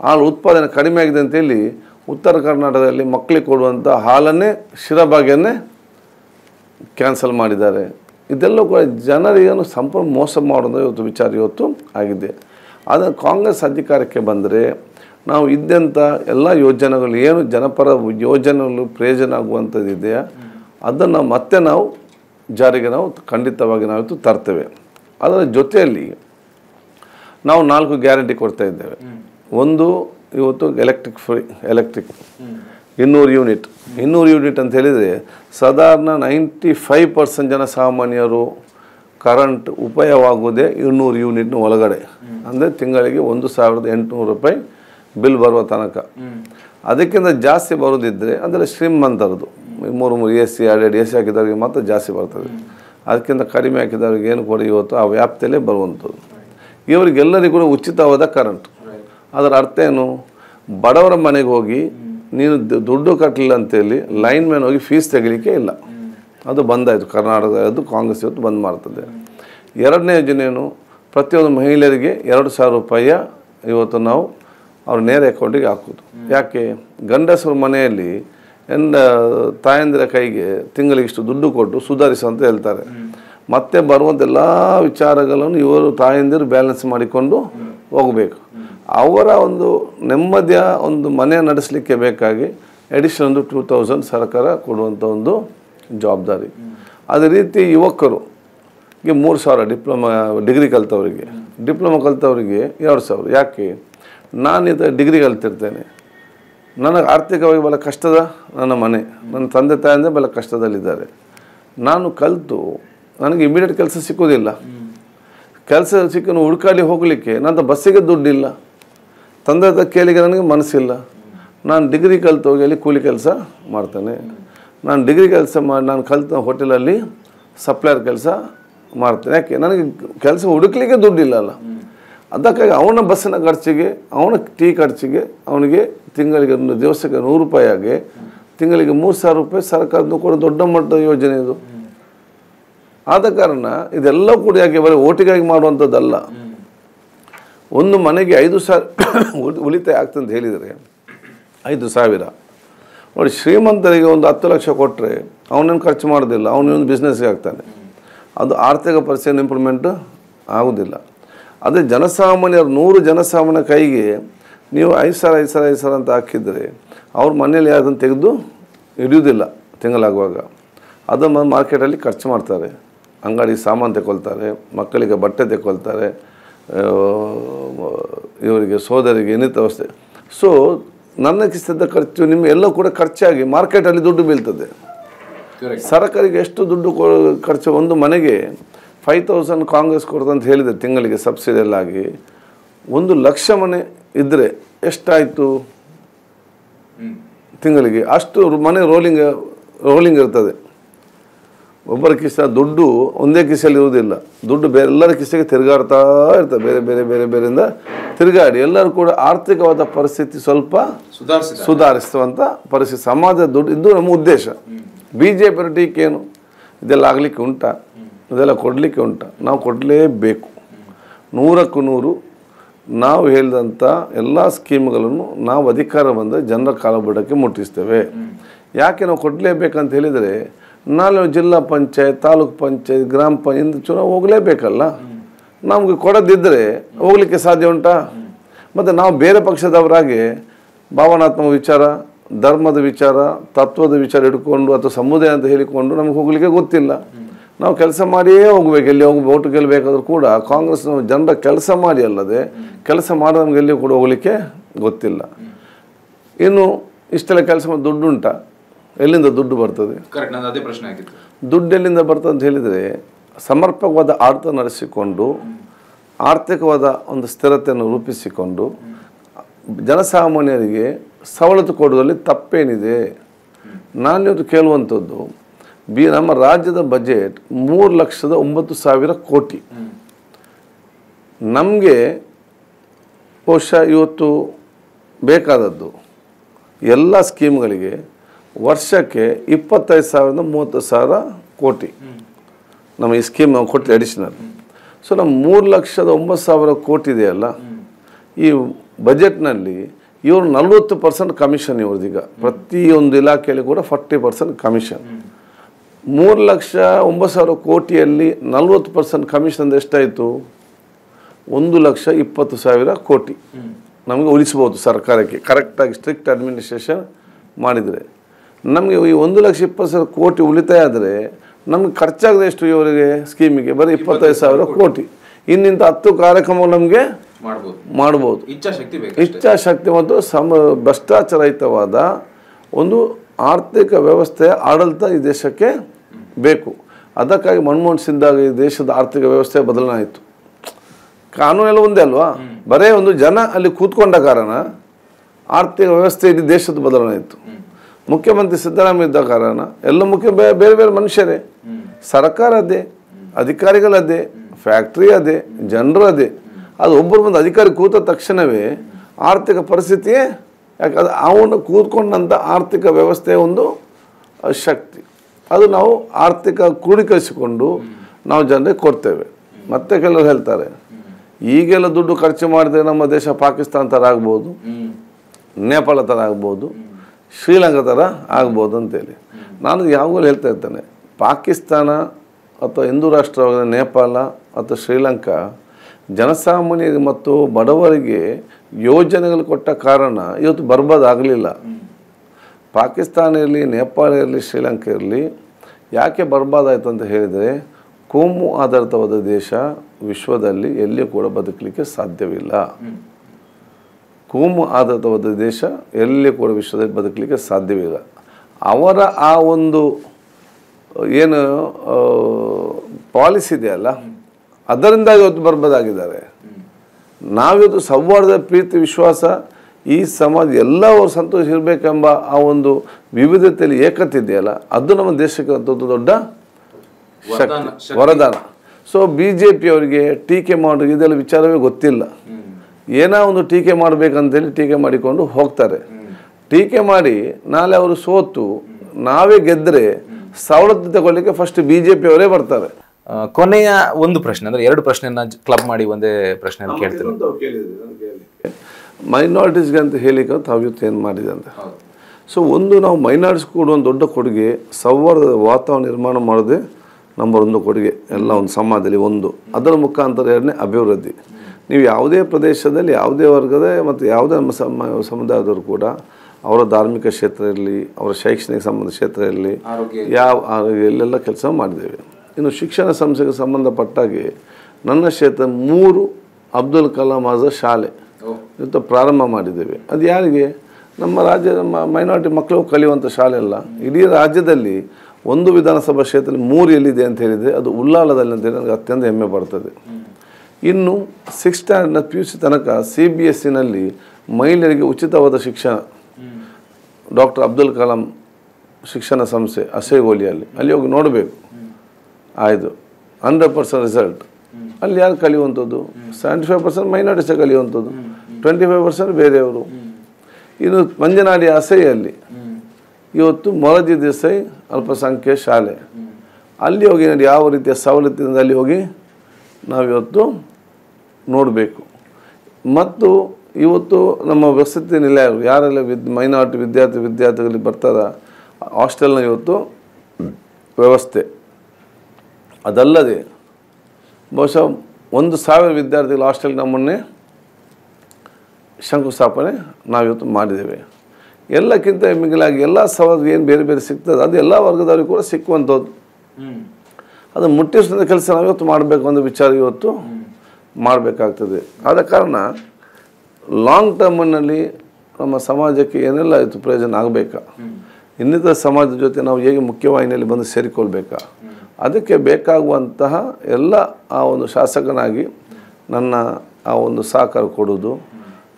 ಹಾಲು ಉತ್ಪಾದನೆ ಕಡಿಮೆ ಆಗಿದೆ ಅಂತೇಳಿ ಉತ್ತರ ಕರ್ನಾಟಕದಲ್ಲಿ ಮಕ್ಕಳಿಗೆ ಕೊಡುವಂಥ ಹಾಲನ್ನೇ ಶಿರಭಾಗ್ಯನ್ನೇ ಕ್ಯಾನ್ಸಲ್ ಮಾಡಿದ್ದಾರೆ. ಇದೆಲ್ಲ ಕೂಡ ಜನರಿಗೇನು ಸಂಪೂರ್ಣ ಮೋಸ ಮಾಡೋದು ಇವತ್ತು ವಿಚಾರ ಇವತ್ತು ಆಗಿದೆ. ಆದರೆ ಕಾಂಗ್ರೆಸ್ ಅಧಿಕಾರಕ್ಕೆ ಬಂದರೆ ನಾವು ಇದ್ದಂಥ ಎಲ್ಲ ಯೋಜನೆಗಳು ಏನು ಜನಪರ ಯೋಜನೆಗಳು ಪ್ರಯೋಜನ ಆಗುವಂಥದ್ದು ಇದೆಯಾ ಅದನ್ನು ಮತ್ತೆ ನಾವು ಜಾರಿಗೆ ನಾವು ಖಂಡಿತವಾಗಿ ನಾವು ಇವತ್ತು ತರ್ತೇವೆ. ಅದರ ಜೊತೆಯಲ್ಲಿ ನಾವು ನಾಲ್ಕು ಗ್ಯಾರಂಟಿ ಕೊಡ್ತಾ ಇದ್ದೇವೆ. ಒಂದು ಇವತ್ತು ಎಲೆಕ್ಟ್ರಿಕ್ ಫ್ರೀ ಎಲೆಕ್ಟ್ರಿಕ್. ಇನ್ನೂರು ಯೂನಿಟ್. ಇನ್ನೂರು ಯೂನಿಟ್ ಅಂತ ಹೇಳಿದರೆ ಸಾಧಾರಣ ನೈಂಟಿ ಫೈವ್ ಪರ್ಸೆಂಟ್ ಜನ ಸಾಮಾನ್ಯರು ಕರೆಂಟ್ ಉಪಯೋಗವಾಗುವುದೇ ಇನ್ನೂರು ಯೂನಿಟ್ನ ಒಳಗಡೆ. ಅಂದರೆ ತಿಂಗಳಿಗೆ ಒಂದು ಸಾವಿರದ ಎಂಟುನೂರು ರೂಪಾಯಿ ಬಿಲ್ ಬರುವ ತನಕ. ಅದಕ್ಕಿಂತ ಜಾಸ್ತಿ ಬರೋದಿದ್ದರೆ ಅಂದರೆ ಶ್ರೀಮಂತರದು. ಮೂರು ಮೂರು ಎ ಸಿ ಎರಡು ಎ ಸಿ ಹಾಕಿದವರಿಗೆ ಮಾತ್ರ ಜಾಸ್ತಿ ಬರ್ತದೆ. ಅದಕ್ಕಿಂತ ಕಡಿಮೆ ಹಾಕಿದವ್ರಿಗೆ ಏನು ಕೊಡಿ ಇವತ್ತು? ಆ ವ್ಯಾಪ್ತಿಯಲ್ಲೇ ಬರುವಂಥದ್ದು. ಇವರಿಗೆಲ್ಲರಿಗೂ ಕೂಡ ಉಚಿತವಾದ ಕರೆಂಟ್ ಅದರ ಅರ್ಥ ಏನು? ಬಡವರ ಮನೆಗೆ ಹೋಗಿ ನೀನು ದುಡ್ಡು ಕಟ್ಟಲಿಲ್ಲ ಅಂತೇಳಿ ಲೈನ್ ಮ್ಯಾನ್ ಹೋಗಿ ಫೀಸ್ ತೆಗಿಲಿಕ್ಕೆ ಇಲ್ಲ. ಅದು ಬಂದಾಯಿತು. ಕರ್ನಾಟಕದ್ದು ಕಾಂಗ್ರೆಸ್ ಇವತ್ತು ಬಂದ್ ಮಾಡ್ತದೆ. ಎರಡನೇ ಯೋಜನೆ ಏನು? ಪ್ರತಿಯೊಂದು ಮಹಿಳೆಯರಿಗೆ ಎರಡು ಸಾವಿರ ರೂಪಾಯಿಯ ಇವತ್ತು ನಾವು ಅವ್ರ ನೇರ ಅಕೌಂಟಿಗೆ ಹಾಕೋದು ಯಾಕೆ? ಗಂಡಸರ ಮನೆಯಲ್ಲಿ ಎಂದ ತಾಯಂದಿರ ಕೈಗೆ ತಿಂಗಳಿಗೆ ಇಷ್ಟು ದುಡ್ಡು ಕೊಟ್ಟು ಸುಧಾರಿಸು ಅಂತ ಹೇಳ್ತಾರೆ. ಮತ್ತೆ ಬರುವಂಥ ಎಲ್ಲ ವಿಚಾರಗಳನ್ನು ಇವರು ತಾಯಂದಿರು ಬ್ಯಾಲೆನ್ಸ್ ಮಾಡಿಕೊಂಡು ಹೋಗಬೇಕು. ಅವರ ಒಂದು ನೆಮ್ಮದಿಯ ಒಂದು ಮನೆ ನಡೆಸಲಿಕ್ಕೆ ಬೇಕಾಗಿ ಎಡಿಷನ್ ಒಂದು ಟೂ ತೌಸಂಡ್ ಸರ್ಕಾರ ಕೊಡುವಂಥ ಒಂದು ಜವಾಬ್ದಾರಿ. ಅದೇ ರೀತಿ ಯುವಕರು ಗೆ ಮೂರು ಸಾವಿರ ಡಿಪ್ಲೊಮಾ ಡಿಗ್ರಿ ಕಲಿತವರಿಗೆ. ಡಿಪ್ಲೊಮಾ ಕಲ್ತವರಿಗೆ ಎರಡು ಸಾವಿರ. ಯಾಕೆ? ನಾನು ಇದು ಡಿಗ್ರಿ ಕಲ್ತಿರ್ತೇನೆ. ನನಗೆ ಆರ್ಥಿಕವಾಗಿ ಬಹಳ ಕಷ್ಟದ ನನ್ನ ಮನೆ, ನನ್ನ ತಂದೆ ತಾಯಂದೇ ಬಹಳ ಕಷ್ಟದಲ್ಲಿದ್ದಾರೆ. ನಾನು ಕಲಿತು, ನನಗೆ ಇಮಿಡಿಯೇಟ್ ಕೆಲಸ ಸಿಕ್ಕೋದಿಲ್ಲ ಕೆಲಸ ಸಿಕ್ಕನು ಹುಡುಕಾಡಿ ಹೋಗಲಿಕ್ಕೆ ನನ್ನ ಬಸ್ಸಿಗೆ ದುಡ್ಡಿಲ್ಲ. ತಂದೆ ತಾಯಿ ಕೇಳಿಗೆ ನನಗೆ ಮನಸ್ಸಿಲ್ಲ. ನಾನು ಡಿಗ್ರಿ ಕಲಿತು ಹೋಗಿ ಅಲ್ಲಿ ಕೂಲಿ ಕೆಲಸ ಮಾಡ್ತೇನೆ. ನಾನು ಡಿಗ್ರಿ ಕೆಲಸ ಮಾಡಿ ನಾನು ಕಲಿತ ಹೋಟೆಲಲ್ಲಿ ಸಪ್ಲೈಯರ್ ಕೆಲಸ ಮಾಡ್ತೇನೆ. ಯಾಕೆ? ನನಗೆ ಕೆಲಸ ಹುಡುಕ್ಲಿಕ್ಕೆ ದುಡ್ಡಿಲ್ಲ ಅಲ್ಲ. ಅದಕ್ಕಾಗಿ ಅವನ ಬಸ್ಸಿನ ಖರ್ಚಿಗೆ, ಅವನ ಟೀ ಖರ್ಚಿಗೆ, ಅವನಿಗೆ ತಿಂಗಳಿಗೆ ಒಂದು ದಿವಸಕ್ಕೆ ನೂರು ರೂಪಾಯಿ ಆಗಿ, ತಿಂಗಳಿಗೆ ಮೂರು ಸಾವಿರ ರೂಪಾಯಿ ಸರ್ಕಾರದ ಕೂಡ ದೊಡ್ಡ ಮಟ್ಟದ ಯೋಜನೆ ಇದು. ಆದ ಕಾರಣ ಇದೆಲ್ಲ ಕೂಡ ಯಾಕೆ ಬರೀ ಓಟಿಗಾಗಿ ಮಾಡುವಂಥದ್ದಲ್ಲ. ಒಂದು ಮನೆಗೆ ಐದು ಸಾವಿರ ಉಳಿ- ಉಳಿತಾಯ ಆಗ್ತಂತ ಹೇಳಿದರೆ, ಐದು ಸಾವಿರ. ನೋಡಿ, ಶ್ರೀಮಂತರಿಗೆ ಒಂದು ಹತ್ತು ಲಕ್ಷ ಕೊಟ್ಟರೆ ಅವನೇನು ಖರ್ಚು ಮಾಡೋದಿಲ್ಲ ಅವನೇನು ಬಿಸ್ನೆಸ್ಗೆ ಆಗ್ತಾನೆ. ಅದು ಆರ್ಥಿಕ ಪರಿಸ್ಥಿತಿ ಇಂಪ್ರೂವ್ಮೆಂಟು ಆಗೋದಿಲ್ಲ. ಅದೇ ಜನಸಾಮಾನ್ಯರು ನೂರು ಜನಸಾಮಾನ್ಯ ಕೈಗೆ ನೀವು ಐದು ಸಾವಿರ ಐದು ಸಾವಿರ ಐದು ಸಾವಿರ ಅಂತ ಹಾಕಿದರೆ ಅವ್ರ ಮನೇಲಿ ಅದನ್ನು ತೆಗೆದು ಹಿಡಿಯೋದಿಲ್ಲ ತಿಂಗಳಾಗುವಾಗ. ಅದನ್ನು ಮಾರ್ಕೆಟಲ್ಲಿ ಖರ್ಚು ಮಾಡ್ತಾರೆ. ಅಂಗಡಿ ಸಾಮಾನು ತೆಕೊಳ್ತಾರೆ ಮಕ್ಕಳಿಗೆ ಬಟ್ಟೆ ತೆಕೊಳ್ತಾರೆ ಇವರಿಗೆ ಸೋದರಿಗೆ ಇನ್ನಿತ ಅವಸ್ಥೆ ಸೊ ನನ್ನ ಕಿಸ್ತದ ಖರ್ಚು ನಿಮ್ಮ ಎಲ್ಲ ಕೂಡ ಖರ್ಚಾಗಿ ಮಾರ್ಕೆಟಲ್ಲಿ ದುಡ್ಡು ಬೀಳ್ತದೆ. ಸರಕಾರಿಗೆ ಎಷ್ಟು ದುಡ್ಡು ಕೊ- ಖರ್ಚು ಒಂದು ಮನೆಗೆ ಫೈವ್ ತೌಸಂಡ್ ಕಾಂಗ್ರೆಸ್ ಕೊಡ್ತಂತ ಅಂತ ಹೇಳಿದೆ ತಿಂಗಳಿಗೆ ಸಬ್ಸಿಡಿಯಲ್ಲಾಗಿ. ಒಂದು ಲಕ್ಷ ಮನೆ ಇದ್ದರೆ ಎಷ್ಟಾಯಿತು? ತಿಂಗಳಿಗೆ ಅಷ್ಟು ಮನೆ ರೋಲಿಂಗ್ ರೋಲಿಂಗ್ ಇರ್ತದೆ. ಒಬ್ಬರ ಕಿಸ ದುಡ್ಡು ಒಂದೇ ಕಿಸೆಯಲ್ಲಿ ಇರುವುದಿಲ್ಲ. ದುಡ್ಡು ಬೇರೆ ಎಲ್ಲರ ಕಿಸೆಗೆ ತಿರುಗಾಡ್ತಾ ಇರ್ತದೆ. ಬೇರೆ ಬೇರೆ ಬೇರೆ ಬೇರೆಯಿಂದ ತಿರುಗಾಡಿ. ಎಲ್ಲರೂ ಕೂಡ ಆರ್ಥಿಕವಾದ ಪರಿಸ್ಥಿತಿ ಸ್ವಲ್ಪ ಸುಧಾರಿಸ ಸುಧಾರಿಸುವಂಥ ಪರಿಸ್ಥಿತಿ. ಸಮಾಜದ ದುಡ್ಡು ಇದು ನಮ್ಮ ಉದ್ದೇಶ. ಬಿ ಜೆ ಪಿ ಟೀಕೆ ಏನು ಇದೆಲ್ಲ ಆಗಲಿಕ್ಕೆ ಉಂಟಾ. ಇದೆಲ್ಲ ಕೊಡಲಿಕ್ಕೆ ಉಂಟ. ನಾವು ಕೊಡಲೇಬೇಕು. ನೂರಕ್ಕೂ ನೂರು. ನಾವು ಹೇಳಿದಂಥ ಎಲ್ಲ ಸ್ಕೀಮ್ಗಳನ್ನು ನಾವು ಅಧಿಕಾರ ಬಂದರೆ ಜನರ ಕಾಲಬುಡಕ್ಕೆ ಮುಟ್ಟಿಸ್ತೇವೆ. ಯಾಕೆ ನಾವು ಕೊಡಲೇಬೇಕಂತ ಹೇಳಿದರೆ ನಾಳೆ ಜಿಲ್ಲಾ ಪಂಚಾಯತ್, ತಾಲೂಕು ಪಂಚಾಯತ್, ಗ್ರಾಮ ಪಂಚಾಯತ್ ಚುನಾವ್ ಹೋಗಲೇಬೇಕಲ್ಲ. ನಮಗೆ ಕೊಡದಿದ್ದರೆ ಹೋಗಲಿಕ್ಕೆ ಸಾಧ್ಯ ಉಂಟಾ? ಮತ್ತು ನಾವು ಬೇರೆ ಪಕ್ಷದವರಾಗಿ ಭಾವನಾತ್ಮಕ ವಿಚಾರ, ಧರ್ಮದ ವಿಚಾರ, ತತ್ವದ ವಿಚಾರ ಹಿಡ್ಕೊಂಡು ಅಥವಾ ಸಮುದಾಯ ಅಂತ ಹೇಳಿಕೊಂಡು ನಮಗೆ ಹೋಗಲಿಕ್ಕೆ ಗೊತ್ತಿಲ್ಲ. ನಾವು ಕೆಲಸ ಮಾಡಿಯೇ ಹೋಗ್ಬೇಕು ಎಲ್ಲಿ ಹೋಗಿ ಓಟು ಗೆಲ್ಲಬೇಕಾದ್ರೂ ಕೂಡ ಕಾಂಗ್ರೆಸ್ ಜನರ ಕೆಲಸ ಮಾಡಿ ಅಲ್ಲದೆ ಕೆಲಸ ಮಾಡಿ ನಮ್ಗೆ ಎಲ್ಲಿ ಕೂಡ ಹೋಗ್ಲಿಕ್ಕೆ ಗೊತ್ತಿಲ್ಲ. ಇನ್ನು ಇಷ್ಟೆಲ್ಲ ಕೆಲಸ ಮಾಡಿ ದುಡ್ಡು ಉಂಟಾ ಎಲ್ಲಿಂದ ದುಡ್ಡು ಬರ್ತದೆ? ಕರೆಕ್ಟ್ ನಂದು ಅದೇ ಪ್ರಶ್ನೆ ಆಗಿತ್ತು. ದುಡ್ಡು ಎಲ್ಲಿಂದ ಬರ್ತದೆ ಅಂತ ಹೇಳಿದರೆ ಸಮರ್ಪಕವಾದ ಆಡಳಿತ ನಡೆಸಿಕೊಂಡು ಆರ್ಥಿಕವಾದ ಒಂದು ಸ್ಥಿರತೆಯನ್ನು ರೂಪಿಸಿಕೊಂಡು ಜನಸಾಮಾನ್ಯರಿಗೆ ಸವಲತ್ತು ಕೊಡುವುದರಲ್ಲಿ ತಪ್ಪೇನಿದೆ. ನಾನು ಇವತ್ತು ಕೇಳುವಂಥದ್ದು ಬಿ, ನಮ್ಮ ರಾಜ್ಯದ ಬಜೆಟ್ ಮೂರು ಲಕ್ಷದ ಒಂಬತ್ತು ಸಾವಿರ ಕೋಟಿ. ನಮಗೆ ಬಹುಶಃ ಇವತ್ತು ಬೇಕಾದದ್ದು ಎಲ್ಲ ಸ್ಕೀಮ್ಗಳಿಗೆ ವರ್ಷಕ್ಕೆ ಇಪ್ಪತ್ತೈದು ಸಾವಿರದ ಮೂವತ್ತು ಸಾವಿರ ಕೋಟಿ. ನಮ್ಮ ಈ ಸ್ಕೀಮ್ ನಾವು ಕೊಟ್ಟರೆ ಅಡಿಷನಲ್ ಸೊ ನಮ್ಮ ಮೂರು ಲಕ್ಷದ ಒಂಬತ್ತು ಸಾವಿರ ಕೋಟಿ ಇದೆಯಲ್ಲ, ಈ ಬಜೆಟ್ನಲ್ಲಿ ಇವರು ನಲ್ವತ್ತು ಪರ್ಸೆಂಟ್ ಕಮಿಷನ್ ಇವ್ರದೀಗ. ಪ್ರತಿಯೊಂದು ಇಲಾಖೆಯಲ್ಲಿ ಕೂಡ ಫಾರ್ಟಿ ಪರ್ಸೆಂಟ್ ಕಮಿಷನ್ ಮೂರು ಲಕ್ಷ ಒಂಬತ್ತು ಸಾವಿರ ಕೋಟಿಯಲ್ಲಿ ನಲ್ವತ್ತು ಪರ್ಸೆಂಟ್ ಕಮಿಷನ್ ಅಂದ್ರೆ ಎಷ್ಟಾಯಿತು? ಒಂದು ಲಕ್ಷ ಇಪ್ಪತ್ತು ಸಾವಿರ ಕೋಟಿ. ನಮಗೆ ಉಳಿಸ್ಬೋದು ಸರ್ಕಾರಕ್ಕೆ. ಕರೆಕ್ಟಾಗಿ ಸ್ಟ್ರಿಕ್ಟ್ ಅಡ್ಮಿನಿಸ್ಟ್ರೇಷನ್ ಮಾಡಿದರೆ. ನಮಗೆ ಈ ಒಂದು ಲಕ್ಷ ಇಪ್ಪತ್ತು ಸಾವಿರ ಕೋಟಿ ಉಳಿತಾಯ ಆದರೆ ನಮ್ಗೆ ಖರ್ಚಾಗದೆ ಎಷ್ಟು ಇವರಿಗೆ ಸ್ಕೀಮಿಗೆ? ಬರೀ ಇಪ್ಪತ್ತೈದು ಸಾವಿರ ಕೋಟಿ. ಇನ್ನಿಂತ ಹತ್ತು ಕಾರ್ಯಕ್ರಮಗಳು ನಮಗೆ ಮಾಡ್ಬೋದು. ಮಾಡ್ಬೋದು. ಇಚ್ಛಾಶಕ್ತಿ ಇಚ್ಛಾಶಕ್ತಿ ಮತ್ತು ಸಮ ಭ್ರಷ್ಟಾಚಾರಹಿತವಾದ ಒಂದು ಆರ್ಥಿಕ ವ್ಯವಸ್ಥೆ ಆಡಳಿತ ಈ ದೇಶಕ್ಕೆ ಬೇಕು. ಅದಕ್ಕಾಗಿ ಮನಮೋಹನ್ ಸಿಂಗ್ದಾಗ ಈ ದೇಶದ ಆರ್ಥಿಕ ವ್ಯವಸ್ಥೆ ಬದಲಾವಣೆ ಆಯಿತು ಕಾನೂನೆಲ್ಲ ಒಂದೇ ಅಲ್ವಾ? ಬರೇ ಒಂದು ಜನ ಅಲ್ಲಿ ಕೂತ್ಕೊಂಡ ಕಾರಣ ಆರ್ಥಿಕ ವ್ಯವಸ್ಥೆ ಇಡೀ ದೇಶದ ಬದಲಾವಣೆ ಆಯಿತು ಮುಖ್ಯಮಂತ್ರಿ ಸಿದ್ದರಾಮಯ್ಯ ಇದ್ದ ಕಾರಣ ಎಲ್ಲ ಮುಖ್ಯ ಬೇರೆ ಬೇರೆ ಮನುಷ್ಯರೇ. ಸರ್ಕಾರ ಅದೇ ಅಧಿಕಾರಿಗಳದೇ ಫ್ಯಾಕ್ಟ್ರಿ ಅದೇ, ಜನರು ಅದೇ. ಅದು ಒಬ್ಬರು ಬಂದು ಅಧಿಕಾರಿ ಕೂತ ತಕ್ಷಣವೇ ಆರ್ಥಿಕ ಪರಿಸ್ಥಿತಿಯೇ ಯಾಕಂದ್ರೆ ಅವನು ಕೂತ್ಕೊಂಡಂಥ ಆರ್ಥಿಕ ವ್ಯವಸ್ಥೆ ಒಂದು ಶಕ್ತಿ. ಅದು ನಾವು ಆರ್ಥಿಕ ಕ್ರೋಢೀಕರಿಸಿಕೊಂಡು ನಾವು ಜನರಿಗೆ ಕೊಡ್ತೇವೆ. ಮತ್ತೆ ಕೆಲವರು ಹೇಳ್ತಾರೆ, ಈಗೆಲ್ಲ ದುಡ್ಡು ಖರ್ಚು ಮಾಡಿದ್ರೆ ನಮ್ಮ ದೇಶ ಪಾಕಿಸ್ತಾನ ಥರ ಆಗ್ಬೋದು, ನೇಪಾಳ ಥರ ಆಗ್ಬೋದು, ಶ್ರೀಲಂಕಾ ಥರ ಆಗ್ಬೋದು ಅಂತೇಳಿ. ನಾನು ಯಾವಾಗಲೂ ಹೇಳ್ತಾ ಇರ್ತೇನೆ, ಪಾಕಿಸ್ತಾನ ಅಥವಾ ಹಿಂದೂ ರಾಷ್ಟ್ರವಾದ ನೇಪಾಳ ಅಥವಾ ಶ್ರೀಲಂಕಾ ಜನಸಾಮಾನ್ಯರಿಗೆ ಮತ್ತು ಬಡವರಿಗೆ ಯೋಜನೆಗಳು ಕೊಟ್ಟ ಕಾರಣ ಇವತ್ತು ಬರ್ಬಾದಾಗಲಿಲ್ಲ. ಪಾಕಿಸ್ತಾನ ಇರಲಿ ನೇಪಾಳ ಇರಲಿ ಶ್ರೀಲಂಕಾ ಇರಲಿ ಯಾಕೆ ಬರ್ಬಾದಾಯಿತು ಅಂತ ಹೇಳಿದರೆ ಕೋಮು ಆಧಾರಿತವಾದ ದೇಶ ವಿಶ್ವದಲ್ಲಿ ಎಲ್ಲಿಯೂ ಕೂಡ ಬದುಕಲಿಕ್ಕೆ ಸಾಧ್ಯವಿಲ್ಲ. ಕೋಮು ಆಧಾರಿತವಾದ ದೇಶ ಎಲ್ಲಿ ಕೂಡ ವಿಶ್ವದಲ್ಲಿ ಬದುಕಲಿಕ್ಕೆ ಸಾಧ್ಯವಿಲ್ಲ. ಅವರ ಆ ಒಂದು, ಏನು ಪಾಲಿಸಿ ಇದೆಯಲ್ಲ ಅದರಿಂದಾಗಿ ಇವತ್ತು ಬರ್ಬದಾಗಿದ್ದಾರೆ. ನಾವಿವತ್ತು ಸೌಹಾರ್ದ ಪ್ರೀತಿ ವಿಶ್ವಾಸ ಈ ಸಮಾಜ ಎಲ್ಲ ಅವರು ಸಂತೋಷ ಇರಬೇಕೆಂಬ ಆ ಒಂದು ವಿವಿಧತೆಯಲ್ಲಿ ಏಕತೆ ಇದೆಯಲ್ಲ ಅದು ನಮ್ಮ ದೇಶಕ್ಕೆ ದೊಡ್ಡ ದೊಡ್ಡ ಶಕ್ತಿ ವರದಾನ. ಸೊ ಬಿ ಜೆ ಪಿಯವರಿಗೆ ಟೀಕೆ ಮಾಡೋ ಇದೆಲ್ಲ ವಿಚಾರವೇ ಗೊತ್ತಿಲ್ಲ. ಏನೋ ಒಂದು ಟೀಕೆ ಮಾಡಬೇಕಂತೇಳಿ ಟೀಕೆ ಮಾಡಿಕೊಂಡು ಹೋಗ್ತಾರೆ. ಟೀಕೆ ಮಾಡಿ ನಾಳೆ ಅವರು ಸೋತು ನಾವೇ ಗೆದ್ದರೆ ಸವಲತ್ತು ತಗೊಳ್ಳಿಕ್ಕೆ ಫಸ್ಟ್ ಬಿ ಜೆ ಪಿಯವರೇ ಬರ್ತಾರೆ. ಕೊನೆಯ ಒಂದು ಪ್ರಶ್ನೆ ಅಂದ್ರೆ ಎರಡು ಪ್ರಶ್ನೆಯನ್ನ ಕ್ಲಬ್ ಮಾಡಿ ಒಂದೇ ಪ್ರಶ್ನೆ ಕೇಳ್ತೀನಿ. ಮೈನಾರಿಟೀಸ್ಗೆ ಅಂತ ಹೇಳಿಕ ತಾವ್ಯುತ್ ಏನು ಮಾಡಿದೆ ಅಂತ. ಸೊ ಒಂದು ನಾವು ಮೈನಾರಿಟೀಸ್ ಕೊಡುವ ಒಂದು ದೊಡ್ಡ ಕೊಡುಗೆ ಸೌಹಾರ್ದ ವಾತಾವರಣ ನಿರ್ಮಾಣ ಮಾಡೋದೇ ನಂಬರ್ ಒಂದು ಕೊಡುಗೆ ಎಲ್ಲ ಒಂದು ಸಮಾಜದಲ್ಲಿ ಒಂದು. ಅದರ ಮುಖಾಂತರ ಎರಡನೇ ಅಭಿವೃದ್ಧಿ. ನೀವು ಯಾವುದೇ ಪ್ರದೇಶದಲ್ಲಿ ಯಾವುದೇ ವರ್ಗದ ಮತ್ತು ಯಾವುದೇ ನಮ್ಮ ಸಮ ಸಮುದಾಯದವರು ಕೂಡ ಅವರ ಧಾರ್ಮಿಕ ಕ್ಷೇತ್ರ ಇರಲಿ ಅವರ ಶೈಕ್ಷಣಿಕ ಸಂಬಂಧ ಕ್ಷೇತ್ರ ಇರಲಿ ಆರೋಗ್ಯ ಯಾವ ಆರೋಗ್ಯ ಎಲ್ಲೆಲ್ಲ ಕೆಲಸ ಮಾಡಿದ್ದೇವೆ. ಇನ್ನು ಶಿಕ್ಷಣ ಸಂಸ್ಥೆಗೆ ಸಂಬಂಧಪಟ್ಟಾಗಿ ನನ್ನ ಕ್ಷೇತ್ರ ಮೂರು ಅಬ್ದುಲ್ ಕಲಾಂ ಆಜ ಶಾಲೆ ಇವತ್ತು ಪ್ರಾರಂಭ ಮಾಡಿದ್ದೇವೆ. ಅದು ಯಾರಿಗೆ? ನಮ್ಮ ರಾಜ್ಯ ನಮ್ಮ ಮೈನಾರಿಟಿ ಮಕ್ಕಳು ಕಲಿಯುವಂಥ ಶಾಲೆ ಅಲ್ಲ. ಇಡೀ ರಾಜ್ಯದಲ್ಲಿ ಒಂದು ವಿಧಾನಸಭಾ ಕ್ಷೇತ್ರದಲ್ಲಿ ಮೂರು ಎಲ್ಲಿದೆ ಅಂತ ಹೇಳಿದರೆ ಅದು ಉಳ್ಳಾಲದಲ್ಲಿ ಅಂತ ಹೇಳಿ ನನಗೆ ಅತ್ಯಂತ ಹೆಮ್ಮೆ ಬರ್ತದೆ. ಇನ್ನು ಸಿಕ್ಸ್ ಸ್ಟ್ಯಾಂಡರ್ಡ್ನ ಪಿ ಯು ಸಿ ತನಕ ಸಿ ಬಿ ಎಸ್ ಸಿನಲ್ಲಿ ಮಹಿಳೆಯರಿಗೆ ಉಚಿತವಾದ ಶಿಕ್ಷಣ. ಡಾಕ್ಟರ್ ಅಬ್ದುಲ್ ಕಲಾಂ ಶಿಕ್ಷಣ ಸಂಸ್ಥೆ ಅಸೇಗೋಲಿಯಲ್ಲಿ ಅಲ್ಲಿ ಹೋಗಿ ನೋಡಬೇಕು. ಆಯಿತು ಹಂಡ್ರೆಡ್ ಪರ್ಸೆಂಟ್ ರಿಸಲ್ಟ್ ಅಲ್ಲಿ ಯಾರು ಕಲಿಯುವಂಥದ್ದು? ಸೆವೆಂಟಿ ಫೈವ್ ಪರ್ಸೆಂಟ್ ಮೈನಾರಿಟಿಸೇ ಕಲಿಯುವಂಥದ್ದು. ಟ್ವೆಂಟಿ ಫೈವ್ ಪರ್ಸೆಂಟ್ ಬೇರೆಯವರು. ಇನ್ನು ಮಂಜನಾಡಿ ಅಸೈಯಲ್ಲಿ ಇವತ್ತು ಮೊರಜಿ ದೇಸೈ ಅಲ್ಪಸಂಖ್ಯೆ ಶಾಲೆ. ಅಲ್ಲಿ ಹೋಗಿ ನೋಡಿ ಯಾವ ರೀತಿಯ ಸವಲತ್ತಿನಿಂದ ಅಲ್ಲಿ ಹೋಗಿ ನಾವಿವತ್ತು ನೋಡಬೇಕು. ಮತ್ತು ಇವತ್ತು ನಮ್ಮ ವಸತಿ ನಿಲಯರು ಯಾರೆಲ್ಲ ವಿದ್ ಮೈನಾರಿಟಿ ವಿದ್ಯಾರ್ಥಿ ವಿದ್ಯಾರ್ಥಿಗಳಿಗೆ ಬರ್ತಾರ ಹಾಸ್ಟೆಲ್ನ ಇವತ್ತು ವ್ಯವಸ್ಥೆ. ಅದಲ್ಲದೆ ಬಹುಶಃ ಒಂದು ಸಾವಿರ ವಿದ್ಯಾರ್ಥಿಗಳು ಹಾಸ್ಟೆಲ್ ನಮ್ಮನ್ನೇ ಶಂಕುಸ್ಥಾಪನೆ ನಾವಿವತ್ತು ಮಾಡಿದ್ದೇವೆ. ಎಲ್ಲಕ್ಕಿಂತ ಮಿಗಿಲಾಗಿ ಎಲ್ಲ ಸವಾಲು ಏನು ಬೇರೆ ಬೇರೆ ಸಿಗ್ತದೆ ಅದು ಎಲ್ಲ ವರ್ಗದವರಿಗೂ ಕೂಡ ಸಿಕ್ಕುವಂಥದ್ದು. ಅದು ಮುಟ್ಟಿಸಿದ ಕೆಲಸ ನಾವು ಇವತ್ತು ಮಾಡಬೇಕು ಅನ್ನೋ ವಿಚಾರ ಇವತ್ತು ಮಾಡಬೇಕಾಗ್ತದೆ. ಆದ ಕಾರಣ ಲಾಂಗ್ ಟರ್ಮ್ನಲ್ಲಿ ನಮ್ಮ ಸಮಾಜಕ್ಕೆ ಏನೆಲ್ಲ ಇತ್ತು ಪ್ರಯೋಜನ ಆಗಬೇಕಾ? ಇನ್ನಿತರ ಸಮಾಜದ ಜೊತೆ ನಾವು ಹೇಗೆ ಮುಖ್ಯವಾಹಿನಿಯಲ್ಲಿ ಬಂದು ಸೇರಿಕೊಳ್ಬೇಕಾ? ಅದಕ್ಕೆ ಬೇಕಾಗುವಂತಹ ಎಲ್ಲ ಆ ಒಂದು ಶಾಸಕನಾಗಿ ನನ್ನ ಆ ಒಂದು ಸಹಕಾರ ಕೊಡೋದು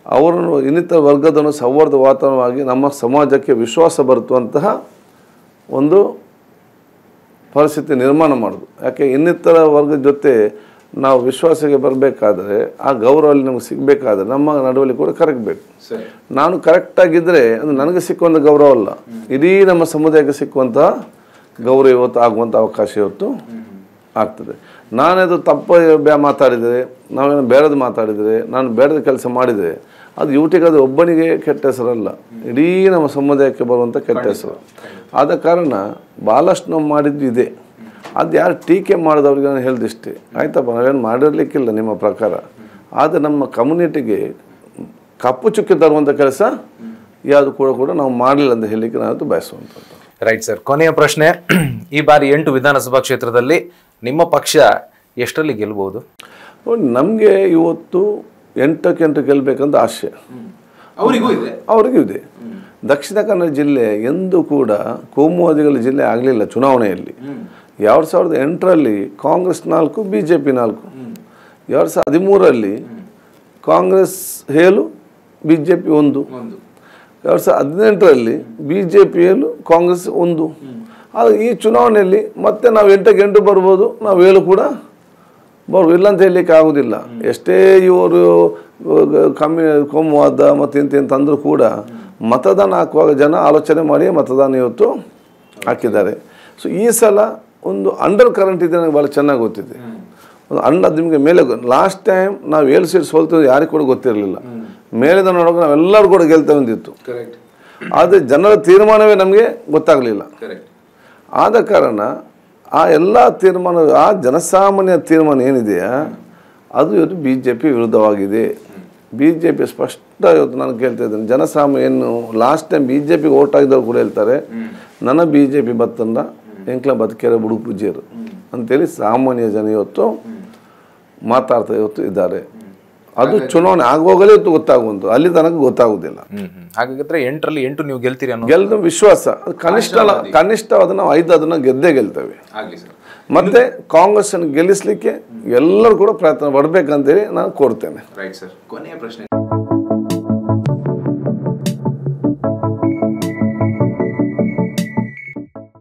ಅವರನ್ನು ಇನ್ನಿತರ ವರ್ಗದನ್ನು ಸೌಹಾರ್ದ ವಾತಾವರಣವಾಗಿ ನಮ್ಮ ಸಮಾಜಕ್ಕೆ ವಿಶ್ವಾಸ ಬರುತ್ತುವಂತಹ ಒಂದು ಪರಿಸ್ಥಿತಿ ನಿರ್ಮಾಣ ಮಾಡೋದು ಯಾಕೆ ಇನ್ನಿತರ ವರ್ಗದ ಜೊತೆ ನಾವು ವಿಶ್ವಾಸಕ್ಕೆ ಬರಬೇಕಾದ್ರೆ ಆ ಗೌರವ ಅಲ್ಲಿ ನಮಗೆ ಸಿಗಬೇಕಾದ್ರೆ ನಮ್ಮ ನಡುವಲ್ಲಿ ಕೂಡ ಕರಗಬೇಕು. ನಾನು ಕರೆಕ್ಟಾಗಿದ್ದರೆ ಅದು ನನಗೆ ಸಿಕ್ಕುವಂಥ ಗೌರವ ಅಲ್ಲ ಇಡೀ ನಮ್ಮ ಸಮುದಾಯಕ್ಕೆ ಸಿಕ್ಕುವಂಥ ಗೌರವ ಇವತ್ತು ಆಗುವಂಥ ಅವಕಾಶ ಇವತ್ತು ಆಗ್ತದೆ. ನಾನದು ತಪ್ಪು ಬ್ಯಾ ಮಾತಾಡಿದರೆ ನಾವೇನು ಬೇಡದು ಮಾತಾಡಿದರೆ ನಾನು ಬೇಡದ ಕೆಲಸ ಮಾಡಿದರೆ ಅದು ಯುವಟಿಗೆ ಅದು ಒಬ್ಬನಿಗೆ ಕೆಟ್ಟ ಹೆಸರಲ್ಲ. ಇಡೀ ನಮ್ಮ ಸಮುದಾಯಕ್ಕೆ ಬರುವಂಥ ಕೆಟ್ಟ ಹೆಸರು. ಆದ ಕಾರಣ ಭಾಳಷ್ಟು ನಾವು ಮಾಡಿದ್ದು ಇದೆ. ಅದು ಯಾರು ಟೀಕೆ ಮಾಡಿದವ್ರಿಗೆ ನಾನು ಹೇಳ್ದಿಷ್ಟೇ ಆಯ್ತಪ್ಪ ನಾವೇನು ಮಾಡಿರಲಿಕ್ಕಿಲ್ಲ ನಿಮ್ಮ ಪ್ರಕಾರ. ಆದರೆ ನಮ್ಮ ಕಮ್ಯುನಿಟಿಗೆ ಕಪ್ಪು ಚುಕ್ಕಿ ತರುವಂಥ ಕೆಲಸ ಯಾವುದು ಕೂಡ ಕೂಡ ನಾವು ಮಾಡಲಿಲ್ಲ ಅಂತ ಹೇಳಲಿಕ್ಕೆ ನಾನು ಬಯಸುವಂಥದ್ದು. ರೈಟ್ ಸರ್ ಕೊನೆಯ ಪ್ರಶ್ನೆ. ಈ ಬಾರಿ ಎಂಟು ವಿಧಾನಸಭಾ ಕ್ಷೇತ್ರದಲ್ಲಿ ನಿಮ್ಮ ಪಕ್ಷ ಎಷ್ಟರಲ್ಲಿ ಗೆಲ್ಬಹುದು? ನೋಡಿ ನಮಗೆ ಇವತ್ತು ಎಂಟಕ್ಕೆ ಎಂಟು ಗೆಲ್ಲಬೇಕಂತ ಆಸೆ. ಅವರಿಗೂ ಇದೆ. ಅವರಿಗೂ ಇದೆ. ದಕ್ಷಿಣ ಕನ್ನಡ ಜಿಲ್ಲೆ ಎಂದೂ ಕೂಡ ಕೋಮುವಾದಿಗಳ ಜಿಲ್ಲೆ ಆಗಲಿಲ್ಲ ಚುನಾವಣೆಯಲ್ಲಿ. ಎರಡು ಸಾವಿರದ ಎಂಟರಲ್ಲಿ ಕಾಂಗ್ರೆಸ್ ನಾಲ್ಕು ಬಿ ಜೆ ಪಿ ನಾಲ್ಕು. ಎರಡು ಸಾವಿರದ ಹದಿಮೂರರಲ್ಲಿ ಕಾಂಗ್ರೆಸ್ ಹೇಳು ಬಿ ಜೆ ಪಿ ಒಂದು. ಒಂದು. ಎರಡು ಸಾವಿರದ ಹದಿನೆಂಟರಲ್ಲಿ ಬಿ ಜೆ ಪಿಯಲ್ಲೂ ಕಾಂಗ್ರೆಸ್ ಒಂದು. ಆದರೆ ಈ ಚುನಾವಣೆಯಲ್ಲಿ ಮತ್ತೆ ನಾವು ಎಂಟಕ್ಕೆ ಎಂಟು ಬರ್ಬೋದು, ನಾವು ಏಳು ಕೂಡ ಬರ್ಬೋದು. ಇಲ್ಲ ಅಂತ ಹೇಳಲಿಕ್ಕೆ ಆಗೋದಿಲ್ಲ. ಎಷ್ಟೇ ಇವರು ಕಮ್ಮಿ, ಕೋಮುವಾದ ಮತ್ತು ಇಂತ ಅಂದರೂ ಕೂಡ ಮತದಾನ ಹಾಕುವಾಗ ಜನ ಆಲೋಚನೆ ಮಾಡಿ ಮತದಾನ ಇವತ್ತು ಹಾಕಿದ್ದಾರೆ. ಸೊ ಈ ಸಲ ಒಂದು ಅಂಡರ್ ಕರೆಂಟ್ ಇದೆ ನನಗೆ ಭಾಳ ಚೆನ್ನಾಗಿ ಗೊತ್ತಿದೆ. ಒಂದು ಅಂಡ ನಿಮಗೆ ಮೇಲೆ ಲಾಸ್ಟ್ ಟೈಮ್ ನಾವು ಏಳು ಸೀಟ್ ಸೋಲ್ತಿದ್ದು ಯಾರಿಗೂ ಕೂಡ ಗೊತ್ತಿರಲಿಲ್ಲ. ಮೇಲಿಂದ ನೋಡೋಕೆ ನಾವೆಲ್ಲರೂ ಕೂಡ ಗೆಲ್ತೇವೆ ಅಂದಿತ್ತು. ಕರೆಕ್ಟ್ ಆದರೆ ಜನರ ತೀರ್ಮಾನವೇ ನಮಗೆ ಗೊತ್ತಾಗಲಿಲ್ಲ. ಕರೆಕ್ಟ್ ಆದ ಕಾರಣ ಆ ಎಲ್ಲ ತೀರ್ಮಾನ ಆ ಜನಸಾಮಾನ್ಯ ತೀರ್ಮಾನ ಏನಿದೆಯಾ ಅದು ಇವತ್ತು ಬಿ ಜೆ ಪಿ ವಿರುದ್ಧವಾಗಿದೆ. ಬಿ ಜೆ ಪಿ ಸ್ಪಷ್ಟ ಇವತ್ತು ನಾನು ಕೇಳ್ತಾ ಇದ್ದೇನೆ ಜನಸಾಮಾನ್ಯ ಏನು ಲಾಸ್ಟ್ ಟೈಮ್ ಬಿ ಜೆ ಪಿಗೆ ಓಟ್ ಆಗಿದ್ದವ್ರು ಕೂಡ ಹೇಳ್ತಾರೆ ನನ್ನ ಬಿ ಜೆ ಪಿ ಬತ್ತಂದ ಎಂಕ್ಲ ಬದುಕೇರ ಬುಡು ಪೂಜೆಯರು ಅಂತೇಳಿ ಸಾಮಾನ್ಯ ಜನ ಇವತ್ತು ಮಾತಾಡ್ತಾ ಇವತ್ತು ಇದ್ದಾರೆ. ಅದು ಚುನಾವಣೆ ಆಗುವಾಗಲೇ ಗೊತ್ತಾಗುವಂತು ಅಲ್ಲಿ ತನಕ ಗೊತ್ತಾಗುದಿಲ್ಲ ಹಾಗಾದ್ರೆ ಎಂಟರಲ್ಲಿ ಎಂಟು ನೀವು ಗೆಲ್ತೀರಿ ಅನ್ನೋ ಗೆಲ್ದ ವಿಶ್ವಾಸ. ಕನಿಷ್ಠ ಕನಿಷ್ಠ ಅದನ್ನ ಐದು ಅದನ್ನ ಗೆದ್ದೇ ಗೆಲ್ತೇವೆ. ಮತ್ತೆ ಕಾಂಗ್ರೆಸ್ ಗೆಲ್ಲಿಸ್ಲಿಕ್ಕೆ ಎಲ್ಲರೂ ಕೂಡ ಪ್ರಯತ್ನ ಪಡಬೇಕಂತೇಳಿ ನಾನು ಕೋರ್ತೇನೆ. Right sir. ಕೊನೆಯ ಪ್ರಶ್ನೆ.